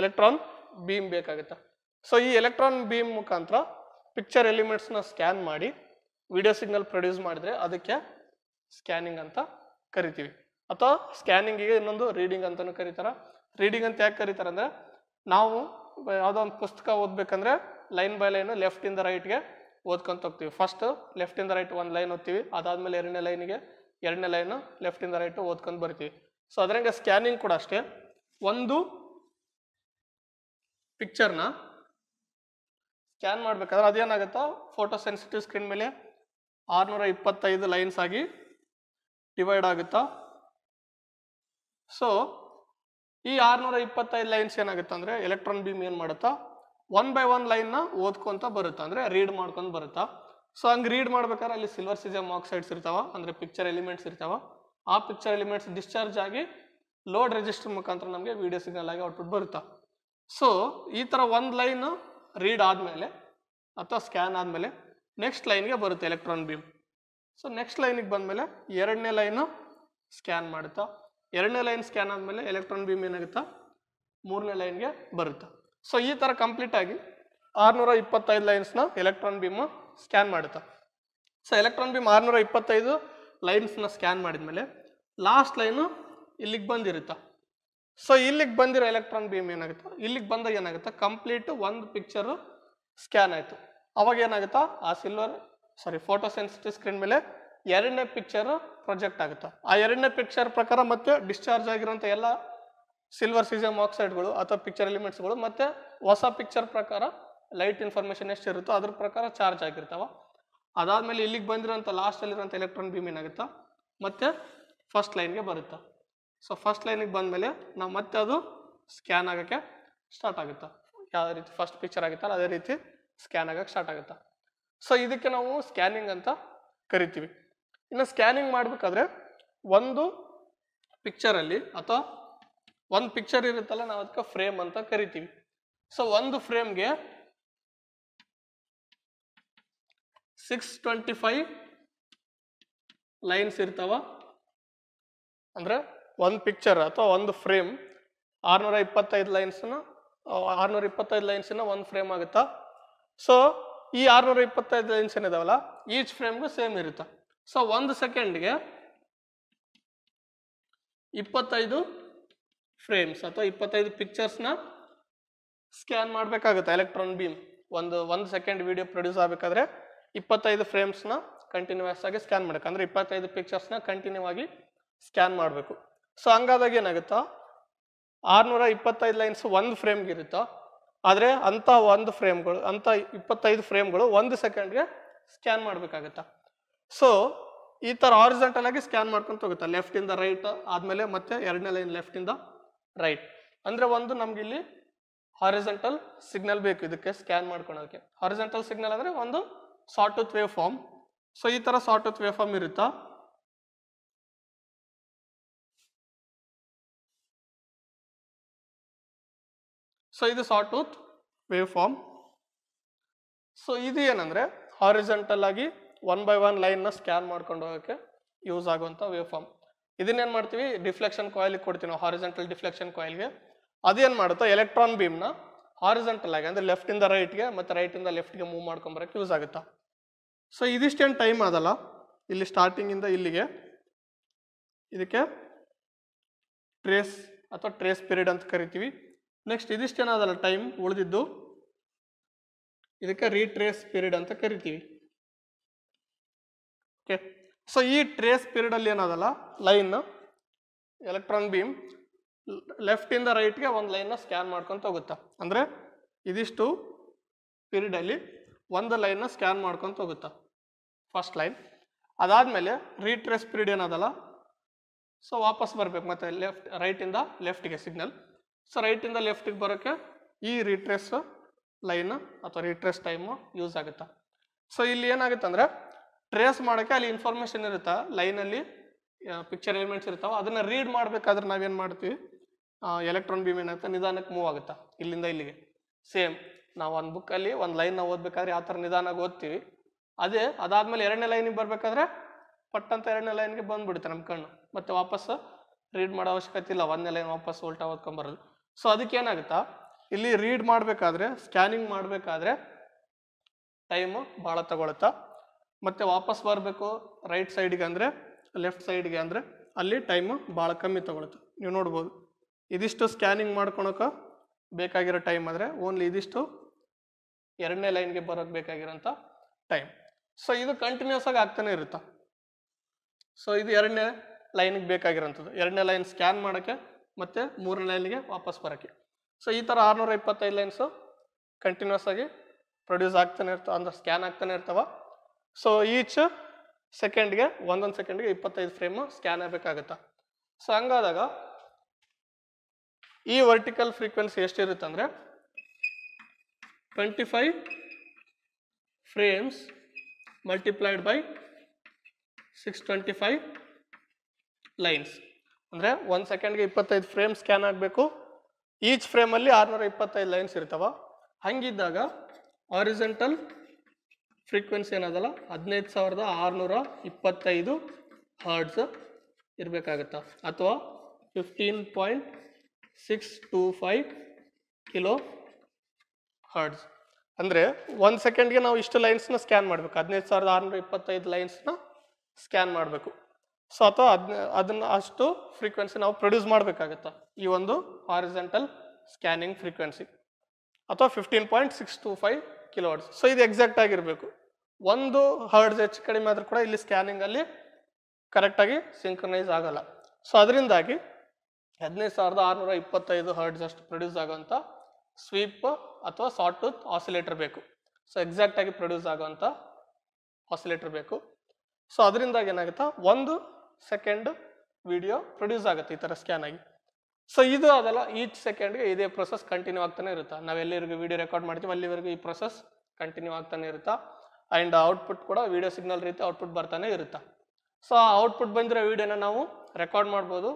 ಎಲೆಕ್ಟ್ರಾನ್ ಬೀಮ್ ಬೇಕಾಗುತ್ತೆ. ಸೊ ಈ ಎಲೆಕ್ಟ್ರಾನ್ ಬೀಮ್ ಮುಖಾಂತರ ಪಿಕ್ಚರ್ ಎಲಿಮೆಂಟ್ಸ್ನ ಸ್ಕ್ಯಾನ್ ಮಾಡಿ ವಿಡಿಯೋ ಸಿಗ್ನಲ್ ಪ್ರೊಡ್ಯೂಸ್ ಮಾಡಿದ್ರೆ ಅದಕ್ಕೆ ಸ್ಕ್ಯಾನಿಂಗ್ ಅಂತ ಕರಿತೀವಿ. ಅಥವಾ ಸ್ಕ್ಯಾನಿಂಗಿಗೆ ಇನ್ನೊಂದು ರೀಡಿಂಗ್ ಅಂತಲೂ ಕರೀತಾರೆ. ರೀಡಿಂಗ್ ಅಂತ ಯಾಕೆ ಕರೀತಾರೆ ಅಂದರೆ ನಾವು ಯಾವುದೋ ಒಂದು ಪುಸ್ತಕ ಓದಬೇಕಂದ್ರೆ ಲೈನ್ ಬೈ ಲೈನ್ ಲೆಫ್ಟಿಂದ ರೈಟ್ಗೆ ಓದ್ಕೊಂತ ಹೋಗ್ತೀವಿ. ಫಸ್ಟ್ ಲೆಫ್ಟಿಂದ ರೈಟ್ ಒಂದು ಲೈನ್ ಓದ್ತೀವಿ. ಅದಾದ್ಮೇಲೆ ಎರಡನೇ ಲೈನಿಗೆ ಎರಡನೇ ಲೈನು ಲೆಫ್ಟಿಂದ ರೈಟು ಓದ್ಕೊಂಡು ಬರ್ತೀವಿ. ಸೊ ಅದರಂಗೆ ಸ್ಕ್ಯಾನಿಂಗ್ ಕೂಡ ಅಷ್ಟೇ. ಒಂದು ಪಿಕ್ಚರ್ನ ಸ್ಕ್ಯಾನ್ ಮಾಡ್ಬೇಕಾದ್ರೆ ಅದೇನಾಗುತ್ತಾ ಫೋಟೋ ಸೆನ್ಸಿಟಿವ್ ಸ್ಕ್ರೀನ್ ಮೇಲೆ ಆರುನೂರ ಇಪ್ಪತ್ತೈದು ಲೈನ್ಸ್ ಆಗಿ ಡಿವೈಡ್ ಆಗುತ್ತಾ? ಸೊ ಈ ಆರುನೂರ ಇಪ್ಪತ್ತೈದು ಲೈನ್ಸ್ ಏನಾಗುತ್ತೆ ಅಂದರೆ ಎಲೆಕ್ಟ್ರಾನ್ ಬೀಮ್ ಏನು ಮಾಡುತ್ತಾ? ಒನ್ ಬೈ ಒನ್ ಲೈನ್ನ ಓದ್ಕೊಂತ ಬರುತ್ತಾ? ಅಂದರೆ ರೀಡ್ ಮಾಡ್ಕೊಂಡು ಬರುತ್ತಾ? ಸೊ ಹಂಗೆ ರೀಡ್ ಮಾಡ್ಬೇಕಾದ್ರೆ ಅಲ್ಲಿ ಸಿಲ್ವರ್ ಸಿಜಮ್ ಆಕ್ಸೈಡ್ಸ್ ಇರ್ತಾವ, ಅಂದರೆ ಪಿಕ್ಚರ್ ಎಲಿಮೆಂಟ್ಸ್ ಇರ್ತಾವ. ಆ ಪಿಕ್ಚರ್ ಎಲಿಮೆಂಟ್ಸ್ ಡಿಸ್ಚಾರ್ಜ್ ಆಗಿ ಲೋಡ್ ರಿಜಿಸ್ಟರ್ ಮುಖಾಂತರ ನಮಗೆ ವಿಡಿಯೋ ಸಿಗ್ನಲ್ ಆಗಿ ಔಟ್ಪುಟ್ ಬರುತ್ತಾ? ಸೊ ಈ ಥರ ಒಂದು ಲೈನ್ ರೀಡ್ ಆದಮೇಲೆ ಅಥವಾ ಸ್ಕ್ಯಾನ್ ಆದಮೇಲೆ ನೆಕ್ಸ್ಟ್ ಲೈನ್ಗೆ ಬರುತ್ತೆ ಎಲೆಕ್ಟ್ರಾನ್ ಬೀಮ್ ಸೊ ನೆಕ್ಸ್ಟ್ ಲೈನಿಗೆ ಬಂದಮೇಲೆ ಎರಡನೇ ಲೈನು ಸ್ಕ್ಯಾನ್ ಮಾಡುತ್ತಾ? ಎರಡನೇ ಲೈನ್ ಸ್ಕ್ಯಾನ್ ಆದಮೇಲೆ ಎಲೆಕ್ಟ್ರಾನ್ ಬೀಮ್ ಏನಾಗುತ್ತಾ? ಮೂರನೇ ಲೈನ್ಗೆ ಬರುತ್ತೆ? ಸೊ ಈ ಥರ ಕಂಪ್ಲೀಟ್ ಆಗಿ ಆರುನೂರ ಇಪ್ಪತ್ತೈದು ಲೈನ್ಸ್ನ ಎಲೆಕ್ಟ್ರಾನ್ ಬೀಮ್ ಸ್ಕ್ಯಾನ್ ಮಾಡುತ್ತೆ? ಸೊ ಎಲೆಕ್ಟ್ರಾನ್ ಬೀಮ್ ಆರುನೂರ ಇಪ್ಪತ್ತೈದು ಲೈನ್ಸ್ನ ಸ್ಕ್ಯಾನ್ ಮಾಡಿದ್ಮೇಲೆ ಲಾಸ್ಟ್ ಲೈನು ಇಲ್ಲಿಗೆ ಬಂದಿರುತ್ತೆ? ಸೊ ಇಲ್ಲಿಗೆ ಬಂದಿರೋ ಎಲೆಕ್ಟ್ರಾನ್ ಬೀಮ್ ಏನಾಗುತ್ತೆ? ಇಲ್ಲಿಗೆ ಬಂದಾಗ ಏನಾಗುತ್ತೆ? ಕಂಪ್ಲೀಟ್ ಒಂದು ಪಿಕ್ಚರು ಸ್ಕ್ಯಾನ್ ಆಯಿತು. ಅವಾಗ ಏನಾಗುತ್ತಾ? ಆ silver sorry photo sensitive screen ಮೇಲೆ ಎರಡನೇ ಪಿಕ್ಚರ್ ಪ್ರೊಜೆಕ್ಟ್ ಆಗುತ್ತೆ. ಆ ಎರಡನೇ ಪಿಕ್ಚರ್ ಪ್ರಕಾರ ಮತ್ತೆ ಡಿಸ್ಚಾರ್ಜ್ ಆಗಿರೋಂಥ ಎಲ್ಲ ಸಿಲ್ವರ್ ಸೀಸಮ್ ಆಕ್ಸೈಡ್ಗಳು ಅಥವಾ ಪಿಕ್ಚರ್ ಎಲಿಮೆಂಟ್ಸ್ಗಳು ಮತ್ತೆ ಹೊಸ ಪಿಕ್ಚರ್ ಪ್ರಕಾರ ಲೈಟ್ ಇನ್ಫಾರ್ಮೇಷನ್ ಎಷ್ಟು ಇರುತ್ತೋ ಅದ್ರ ಪ್ರಕಾರ ಚಾರ್ಜ್ ಆಗಿರ್ತಾವ. ಅದಾದಮೇಲೆ ಇಲ್ಲಿಗೆ ಬಂದಿರೋಂಥ ಲಾಸ್ಟಲ್ಲಿರೋಂಥ ಎಲೆಕ್ಟ್ರಾನ್ ಬೀಮ್ ಏನಾಗುತ್ತಾ? ಮತ್ತೆ ಫಸ್ಟ್ ಲೈನ್ಗೆ ಬರುತ್ತೆ. ಸೊ ಫಸ್ಟ್ ಲೈನಿಗೆ ಬಂದಮೇಲೆ ನಾವು ಮತ್ತೆ ಅದು ಸ್ಕ್ಯಾನ್ ಆಗೋಕ್ಕೆ ಸ್ಟಾರ್ಟ್ ಆಗುತ್ತೆ. ಯಾವ ರೀತಿ ಫಸ್ಟ್ ಪಿಕ್ಚರ್ ಆಗುತ್ತಲ್ಲ, ಅದೇ ರೀತಿ ಸ್ಕ್ಯಾನ್ ಆಗಕ್ಕೆ ಸ್ಟಾರ್ಟ್ ಆಗುತ್ತೆ. ಸೊ ಇದಕ್ಕೆ ನಾವು ಸ್ಕ್ಯಾನಿಂಗ್ ಅಂತ ಕರಿತೀವಿ. ಇನ್ನು ಸ್ಕ್ಯಾನಿಂಗ್ ಮಾಡಬೇಕಾದ್ರೆ ಒಂದು ಪಿಕ್ಚರಲ್ಲಿ ಅಥವಾ ಒಂದು ಪಿಕ್ಚರ್ ಇರುತ್ತಲ್ಲ, ನಾವು ಅದಕ್ಕೆ ಫ್ರೇಮ್ ಅಂತ ಕರಿತೀವಿ. ಸೊ ಒಂದು ಫ್ರೇಮ್ಗೆ ಸಿಕ್ಸ್ ಟ್ವೆಂಟಿ ಫೈವ್ ಲೈನ್ಸ್ ಇರ್ತಾವ. ಅಂದರೆ ಒಂದು ಪಿಕ್ಚರ್ ಅಥವಾ ಒಂದು ಫ್ರೇಮ್ ಆರುನೂರ ಇಪ್ಪತ್ತೈದು ಲೈನ್ಸ್ನ ಆರುನೂರ ಇಪ್ಪತ್ತೈದು ಲೈನ್ಸಿನ ಒಂದು ಫ್ರೇಮ್ ಆಗುತ್ತಾ? ಸೊ ಈ ಆರುನೂರ ಇಪ್ಪತ್ತೈದು ಲೈನ್ಸ್ ಏನಿದಾವಲ್ಲ ಈಚ್ ಫ್ರೇಮ್ಗೂ ಸೇಮ್ ಇರುತ್ತೆ? ಸೊ ಒಂದು ಸೆಕೆಂಡ್ಗೆ ಇಪ್ಪತ್ತೈದು ಫ್ರೇಮ್ಸ್ ಅಥವಾ ಇಪ್ಪತ್ತೈದು ಪಿಕ್ಚರ್ಸ್ನ ಸ್ಕ್ಯಾನ್ ಮಾಡಬೇಕಾಗುತ್ತೆ ಎಲೆಕ್ಟ್ರಾನ್ ಬೀಮ್ ಒಂದು ಒಂದು ಸೆಕೆಂಡ್ ವಿಡಿಯೋ ಪ್ರೊಡ್ಯೂಸ್ ಆಗಬೇಕಾದ್ರೆ ಇಪ್ಪತ್ತೈದು ಫ್ರೇಮ್ಸ್ನ ಕಂಟಿನ್ಯೂಸ್ ಆಗಿ ಸ್ಕ್ಯಾನ್ ಮಾಡಬೇಕು. ಅಂದರೆ ಇಪ್ಪತ್ತೈದು ಪಿಕ್ಚರ್ಸ್ನ ಕಂಟಿನ್ಯೂ ಆಗಿ ಸ್ಕ್ಯಾನ್ ಮಾಡಬೇಕು. ಸೊ ಹಂಗಾದಾಗ ಏನಾಗುತ್ತೋ? ಆರುನೂರ ಇಪ್ಪತ್ತೈದು ಲೈನ್ಸ್ ಒಂದು ಫ್ರೇಮ್ಗೆ ಇರುತ್ತೋ? ಆದರೆ ಅಂಥ ಒಂದು ಫ್ರೇಮ್ಗಳು ಅಂಥ ಇಪ್ಪತ್ತೈದು ಫ್ರೇಮ್ಗಳು ಒಂದು ಸೆಕೆಂಡ್ಗೆ ಸ್ಕ್ಯಾನ್ ಮಾಡಬೇಕಾಗತ್ತಾ? ಸೊ ಈ ಥರ ಆರಿಜೆಂಟಲ್ ಆಗಿ ಸ್ಕ್ಯಾನ್ ಮಾಡ್ಕೊಂತ ಹೋಗುತ್ತೆ. ಲೆಫ್ಟಿಂದ ರೈಟ್ ಆದಮೇಲೆ ಮತ್ತೆ ಎರಡನೇ ಲೈನ್ ಲೆಫ್ಟಿಂದ ರೈಟ್ ಅಂದರೆ ಒಂದು ನಮ್ಗೆ ಇಲ್ಲಿ ಹಾರಿಜೆಂಟಲ್ ಸಿಗ್ನಲ್ ಬೇಕು ಇದಕ್ಕೆ ಸ್ಕ್ಯಾನ್ ಮಾಡ್ಕೊಳೋದಕ್ಕೆ ಹಾರಿಜೆಂಟಲ್ ಸಿಗ್ನಲ್ ಅಂದರೆ ಒಂದು ಸಾಟೂತ್ ವೇವ್ ಫಾರ್ಮ್ ಸೊ ಈ ಥರ ಸಾಟೂತ್ ವೇವ್ ಫಾರ್ಮ್ ಇರುತ್ತಾ? ಸೊ ಇದು ಸಾಟೂತ್ ವೇವ್ ಫಾರ್ಮ್ ಸೊ ಇದು ಏನಂದ್ರೆ ಹಾರಿಜೆಂಟಲ್ ಆಗಿ ಒನ್ ಬೈ ಒನ್ ಲೈನ್ನ ಸ್ಕ್ಯಾನ್ ಮಾಡ್ಕೊಂಡು ಹೋಗೋಕ್ಕೆ ಯೂಸ್ ಆಗುವಂಥ ವೇವ್ ಫಾರ್ಮ್ ಇದನ್ನೇನು ಮಾಡ್ತೀವಿ? ಡಿಫ್ಲೆಕ್ಷನ್ ಕಾಯಿಲಿಗೆ ಕೊಡ್ತೀವಿ ನಾವು ಹಾರಿಜೆಂಟಲ್ ಡಿಫ್ಲೆಕ್ಷನ್ ಕಾಯಿಲ್ಗೆ ಅದೇನು ಮಾಡುತ್ತೆ? ಎಲೆಕ್ಟ್ರಾನ್ ಬೀಮ್ನ ಹಾರಿಜೆಂಟಲ್ ಆಗಿ, ಅಂದರೆ ಲೆಫ್ಟಿಂದ ರೈಟ್ಗೆ ಮತ್ತು ರೈಟಿಂದ ಲೆಫ್ಟ್ಗೆ ಮೂವ್ ಮಾಡ್ಕೊಂಬರಕ್ಕೆ ಯೂಸ್ ಆಗುತ್ತಾ. ಸೊ ಇದಿಷ್ಟೇನು ಟೈಮ್ ಅದಲ್ಲ ಇಲ್ಲಿ ಸ್ಟಾರ್ಟಿಂಗಿಂದ ಇಲ್ಲಿಗೆ. ಇದಕ್ಕೆ ಟ್ರೇಸ್ ಅಥವಾ ಟ್ರೇಸ್ ಪೀರಿಯಡ್ ಅಂತ ಕರಿತೀವಿ. ನೆಕ್ಸ್ಟ್ ಇದಿಷ್ಟೇನಾದಲ್ಲ ಟೈಮ್ ಉಳಿದಿದ್ದು, ಇದಕ್ಕೆ ರೀಟ್ರೇಸ್ ಪೀರಿಯಡ್ ಅಂತ ಕರಿತೀವಿ. ಓಕೆ ಸೊ ಈ ಟ್ರೇಸ್ ಪೀರಿಯಡ್ ಅಲ್ಲಿ ಏನದಲ್ಲ? ಲೈನ್ ಎಲೆಕ್ಟ್ರಾನ್ ಬೀಮ್ ಲೆಫ್ಟಿಂದ ರೈಟ್ಗೆ ಒಂದು ಲೈನ್ನ ಸ್ಕ್ಯಾನ್ ಮಾಡ್ಕೊಂತ ಹೋಗುತ್ತಾ. ಅಂದರೆ, ಇದಿಷ್ಟು ಪೀರಿಯಡ್ ಅಲ್ಲಿ ಒಂದು ಲೈನ್ನ ಸ್ಕ್ಯಾನ್ ಮಾಡ್ಕೊಂತ ಹೋಗುತ್ತಾ. ಫಸ್ಟ್ ಲೈನ್ ಅದಾದಮೇಲೆ ರೀಟ್ರೇಸ್ ಪೀರಿಯಡ್ ಏನದಲ್ಲ? ಸೊ ವಾಪಸ್ ಬರಬೇಕು ಮತ್ತೆ ಲೆಫ್ಟ್ ರೈಟಿಂದ ಲೆಫ್ಟ್ಗೆ ಸಿಗ್ನಲ್ ಸೊ ರೈಟಿಂದ ಲೆಫ್ಟಿಗೆ ಬರೋಕ್ಕೆ ಈ ರೀಟ್ರೇಸ್ ಲೈನ್ ಅಥವಾ ರೀಟ್ರೇಸ್ ಟೈಮು ಯೂಸ್ ಆಗುತ್ತೆ. ಸೊ ಇಲ್ಲಿ ಏನಾಗುತ್ತೆ ಅಂದರೆ ಟ್ರೇಸ್ ಮಾಡೋಕ್ಕೆ ಅಲ್ಲಿ ಇನ್ಫಾರ್ಮೇಷನ್ ಇರುತ್ತೆ? ಲೈನಲ್ಲಿ ಪಿಕ್ಚರ್ ಎಲಿಮೆಂಟ್ಸ್ ಇರ್ತಾವೆ ಅದನ್ನು ರೀಡ್ ಮಾಡಬೇಕಾದ್ರೆ ನಾವೇನು ಮಾಡ್ತೀವಿ? ಎಲೆಕ್ಟ್ರಾನ್ ಬೀಮ್ ಏನಾಗುತ್ತೆ? ನಿಧಾನಕ್ಕೆ ಮೂವ್ ಆಗುತ್ತಾ? ಇಲ್ಲಿಂದ ಇಲ್ಲಿಗೆ. ಸೇಮ್ ನಾವು ಒಂದು ಬುಕ್ಕಲ್ಲಿ ಒಂದು ಲೈನ್ನ ಓದಬೇಕಾದ್ರೆ ಯಾವ ಥರ ನಿಧಾನಾಗಿ ಓದ್ತೀವಿ? ಅದೇ, ಅದಾದಮೇಲೆ ಎರಡನೇ ಲೈನಿಗೆ ಬರಬೇಕಾದ್ರೆ ಪಟ್ಟಂತ ಎರಡನೇ ಲೈನ್ಗೆ ಬಂದುಬಿಡುತ್ತೆ ನಮ್ಮ ಕಣ್ಣು. ಮತ್ತು ವಾಪಸ್ಸು ರೀಡ್ ಮಾಡೋ ಅವಶ್ಯಕತೆ ಇಲ್ಲ. ಒಂದನೇ ಲೈನ್ ವಾಪಸ್ ಉಲ್ಟಾ ಓದ್ಕೊಂಬರೋದು ಸೊ ಅದಕ್ಕೆ ಏನಾಗುತ್ತಾ? ಇಲ್ಲಿ ರೀಡ್ ಮಾಡಬೇಕಾದ್ರೆ ಸ್ಕ್ಯಾನಿಂಗ್ ಮಾಡಬೇಕಾದ್ರೆ ಟೈಮು ಭಾಳ ತಗೊಳುತ್ತಾ ಮತ್ತೆ ವಾಪಸ್ ಬರಬೇಕು ರೈಟ್ ಸೈಡ್ಗೆ ಅಂದರೆ ಲೆಫ್ಟ್ ಸೈಡ್ಗೆ ಅಂದರೆ, ಅಲ್ಲಿ ಟೈಮು ಭಾಳ ಕಮ್ಮಿ ತೊಗೊಳುತ್ತೆ. ನೀವು ನೋಡ್ಬೋದು. ಇದಿಷ್ಟು ಸ್ಕ್ಯಾನಿಂಗ್ ಮಾಡ್ಕೊಳಕ್ಕೆ ಬೇಕಾಗಿರೋ ಟೈಮ್ ಅಂದರೆ ಓನ್ಲಿ ಇದಿಷ್ಟು ಎರಡನೇ ಲೈನ್ಗೆ ಬರೋಕ್ಕೆ ಬೇಕಾಗಿರೋಂಥ ಟೈಮ್ ಸೊ ಇದು ಕಂಟಿನ್ಯೂಸ್ ಆಗಿ ಆಗ್ತಾನೆ ಇರುತ್ತೆ? ಸೊ ಇದು ಎರಡನೇ ಲೈನ್ಗೆ ಬೇಕಾಗಿರೋಂಥದ್ದು. ಎರಡನೇ ಲೈನ್ ಸ್ಕ್ಯಾನ್ ಮಾಡೋಕ್ಕೆ ಮತ್ತು ಮೂರನೇ ಲೈನ್ಗೆ ವಾಪಸ್ ಬರೋಕ್ಕೆ. ಸೊ ಈ ಥರ ಆರುನೂರ ಇಪ್ಪತ್ತೈದು ಲೈನ್ಸು ಕಂಟಿನ್ಯೂಸ್ ಆಗಿ ಪ್ರೊಡ್ಯೂಸ್ ಆಗ್ತಾನೆ ಇರ್ತಾವೆ, ಅಂದ್ರೆ ಸ್ಕ್ಯಾನ್ ಆಗ್ತಾನೆ ಇರ್ತಾವ. ಸೊ ಈಚ್ ಸೆಕೆಂಡ್ಗೆ ಒಂದೊಂದು ಸೆಕೆಂಡ್ಗೆ ಇಪ್ಪತ್ತೈದು ಫ್ರೇಮು ಸ್ಕ್ಯಾನ್ ಆಗಬೇಕಾಗತ್ತೆ? ಸೊ ಹಂಗಾದಾಗ, ಈ ವರ್ಟಿಕಲ್ ಫ್ರೀಕ್ವೆನ್ಸಿ ಎಷ್ಟಿರುತ್ತೆ ಅಂದರೆ twenty five frames multiplied by six twenty five lines ಅಂದರೆ, ಒಂದು ಸೆಕೆಂಡ್ಗೆ ಇಪ್ಪತ್ತೈದು ಫ್ರೇಮ್ ಸ್ಕ್ಯಾನ್ ಆಗಬೇಕು. ಈಚ್ ಫ್ರೇಮಲ್ಲಿ ಆರುನೂರ ಇಪ್ಪತ್ತೈದು ಲೈನ್ಸ್ ಇರ್ತಾವ. ಹಂಗಿದ್ದಾಗ ಆರಿಜೆಂಟಲ್ ಫ್ರೀಕ್ವೆನ್ಸಿ ಏನದಲ್ಲ? ಹದಿನೈದು ಸಾವಿರದ ಆರುನೂರ ಇಪ್ಪತ್ತೈದು ಹರ್ಡ್ಸ್ ಇರಬೇಕಾಗತ್ತ? ಅಥವಾ fifteen point six two five kilohertz ಅಂದರೆ ಒಂದು ಸೆಕೆಂಡ್ಗೆ ನಾವು ಇಷ್ಟು ಲೈನ್ಸ್ನ ಸ್ಕ್ಯಾನ್ ಮಾಡಬೇಕು. ಹದಿನೈದು ಸಾವಿರದ ಆರುನೂರ ಇಪ್ಪತ್ತೈದು ಲೈನ್ಸ್ನ ಸ್ಕ್ಯಾನ್ ಮಾಡಬೇಕು. ಸೊ ಅಥವಾ ಅದನ್ನ ಅದನ್ನು ಅಷ್ಟು ಫ್ರೀಕ್ವೆನ್ಸಿ ನಾವು ಪ್ರೊಡ್ಯೂಸ್ ಮಾಡಬೇಕಾಗತ್ತೆ? ಈ ಒಂದು ಹಾರಿಜೆಂಟಲ್ ಸ್ಕ್ಯಾನಿಂಗ್ ಫ್ರೀಕ್ವೆನ್ಸಿ ಅಥವಾ fifteen point six two five kilohertz so ಇದು ಎಕ್ಸಾಕ್ಟ್ ಆಗಿರಬೇಕು. ಒಂದು ಹರ್ಡ್ಸ್ ಹೆಚ್ಚು ಕಡಿಮೆ ಆದರೂ ಕೂಡ ಇಲ್ಲಿ ಸ್ಕ್ಯಾನಿಂಗಲ್ಲಿ ಕರೆಕ್ಟಾಗಿ ಸಿಂಕ್ರನೈಸ್ ಆಗಲ್ಲ. ಸೊ ಅದರಿಂದಾಗಿ ಹದಿನೈದು ಸಾವಿರದ ಆರುನೂರ ಇಪ್ಪತ್ತೈದು ಹರ್ಡ್ಸ್ ಅಷ್ಟು ಪ್ರೊಡ್ಯೂಸ್ ಆಗೋಂಥ ಸ್ವೀಪ್ ಅಥವಾ ಸಾಟ್ ಟೂತ್ ಆಸಿಲೇಟರ್ ಬೇಕು ಸೊ ಎಕ್ಸಾಕ್ಟಾಗಿ ಪ್ರೊಡ್ಯೂಸ್ ಆಗೋವಂಥ ಆಸಿಲೇಟರ್ ಬೇಕು. ಸೊ ಅದರಿಂದಾಗಿ ಏನಾಗುತ್ತಾ? ಒಂದು ಸೆಕೆಂಡ್ ವಿಡಿಯೋ ಪ್ರೊಡ್ಯೂಸ್ ಆಗುತ್ತೆ ಈ ಥರ ಸ್ಕ್ಯಾನ್ ಆಗಿ. ಸೊ ಇದು ಅದಲ್ಲ. ಈಚ್ ಸೆಕೆಂಡ್ಗೆ ಇದೇ ಪ್ರೊಸೆಸ್ ಕಂಟಿನ್ಯೂ ಆಗ್ತಾನೆ ಇರುತ್ತೆ? ನಾವು ಎಲ್ಲಿವರೆಗೂ ವಿಡಿಯೋ ರೆಕಾರ್ಡ್ ಮಾಡ್ತೀವಿ, ಅಲ್ಲಿವರೆಗೂ ಈ ಪ್ರೊಸೆಸ್ ಕಂಟಿನ್ಯೂ ಆಗ್ತಾನೆ ಇರುತ್ತಾ? ಆ್ಯಂಡ್ ಔಟ್ಪುಟ್ ಕೂಡ ವಿಡಿಯೋ ಸಿಗ್ನಲ್ ರೀತಿ ಔಟ್ಪುಟ್ ಬರ್ತಾನೆ ಇರುತ್ತೆ? ಸೊ ಆ ಔಟ್ಪುಟ್ ಬಂದಿರೋ ವಿಡಿಯೋನ ನಾವು ರೆಕಾರ್ಡ್ ಮಾಡ್ಬೋದು.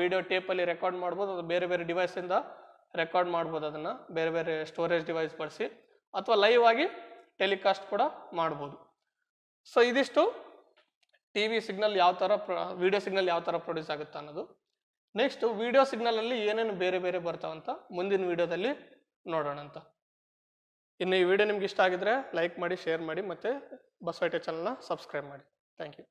ವಿಡಿಯೋ ಟೇಪಲ್ಲಿ ರೆಕಾರ್ಡ್ ಮಾಡ್ಬೋದು. ಅದು ಬೇರೆ ಬೇರೆ ಡಿವೈಸಿಂದ ರೆಕಾರ್ಡ್ ಮಾಡ್ಬೋದು ಅದನ್ನು. ಬೇರೆ ಬೇರೆ ಸ್ಟೋರೇಜ್ ಡಿವೈಸ್ ಬಳಸಿ ಅಥವಾ ಲೈವ್ ಆಗಿ ಟೆಲಿಕಾಸ್ಟ್ ಕೂಡ ಮಾಡ್ಬೋದು. ಸೊ ಇದಿಷ್ಟು. ಟಿ ವಿ ಸಿಗ್ನಲ್ ಯಾವ ಥರ ವಿಡಿಯೋ ಸಿಗ್ನಲ್ ಯಾವ ಥರ ಪ್ರೊಡ್ಯೂಸ್ ಆಗುತ್ತೆ ಅನ್ನೋದು. ನೆಕ್ಸ್ಟ್ ವಿಡಿಯೋ ಸಿಗ್ನಲಲ್ಲಿ ಏನೇನು ಬೇರೆ ಬೇರೆ ಬರ್ತಾವಂತ ಮುಂದಿನ ವಿಡಿಯೋದಲ್ಲಿ ನೋಡೋಣ ಅಂತ. ಇನ್ನು ಈ ವಿಡಿಯೋ ನಿಮ್ಗೆ ಇಷ್ಟ ಆಗಿದ್ರೆ ಲೈಕ್ ಮಾಡಿ ಶೇರ್ ಮಾಡಿ ಮತ್ತು ಬಸವಟೆ ಚಾನಲ್ನ ಸಬ್ಸ್ಕ್ರೈಬ್ ಮಾಡಿ. Thank you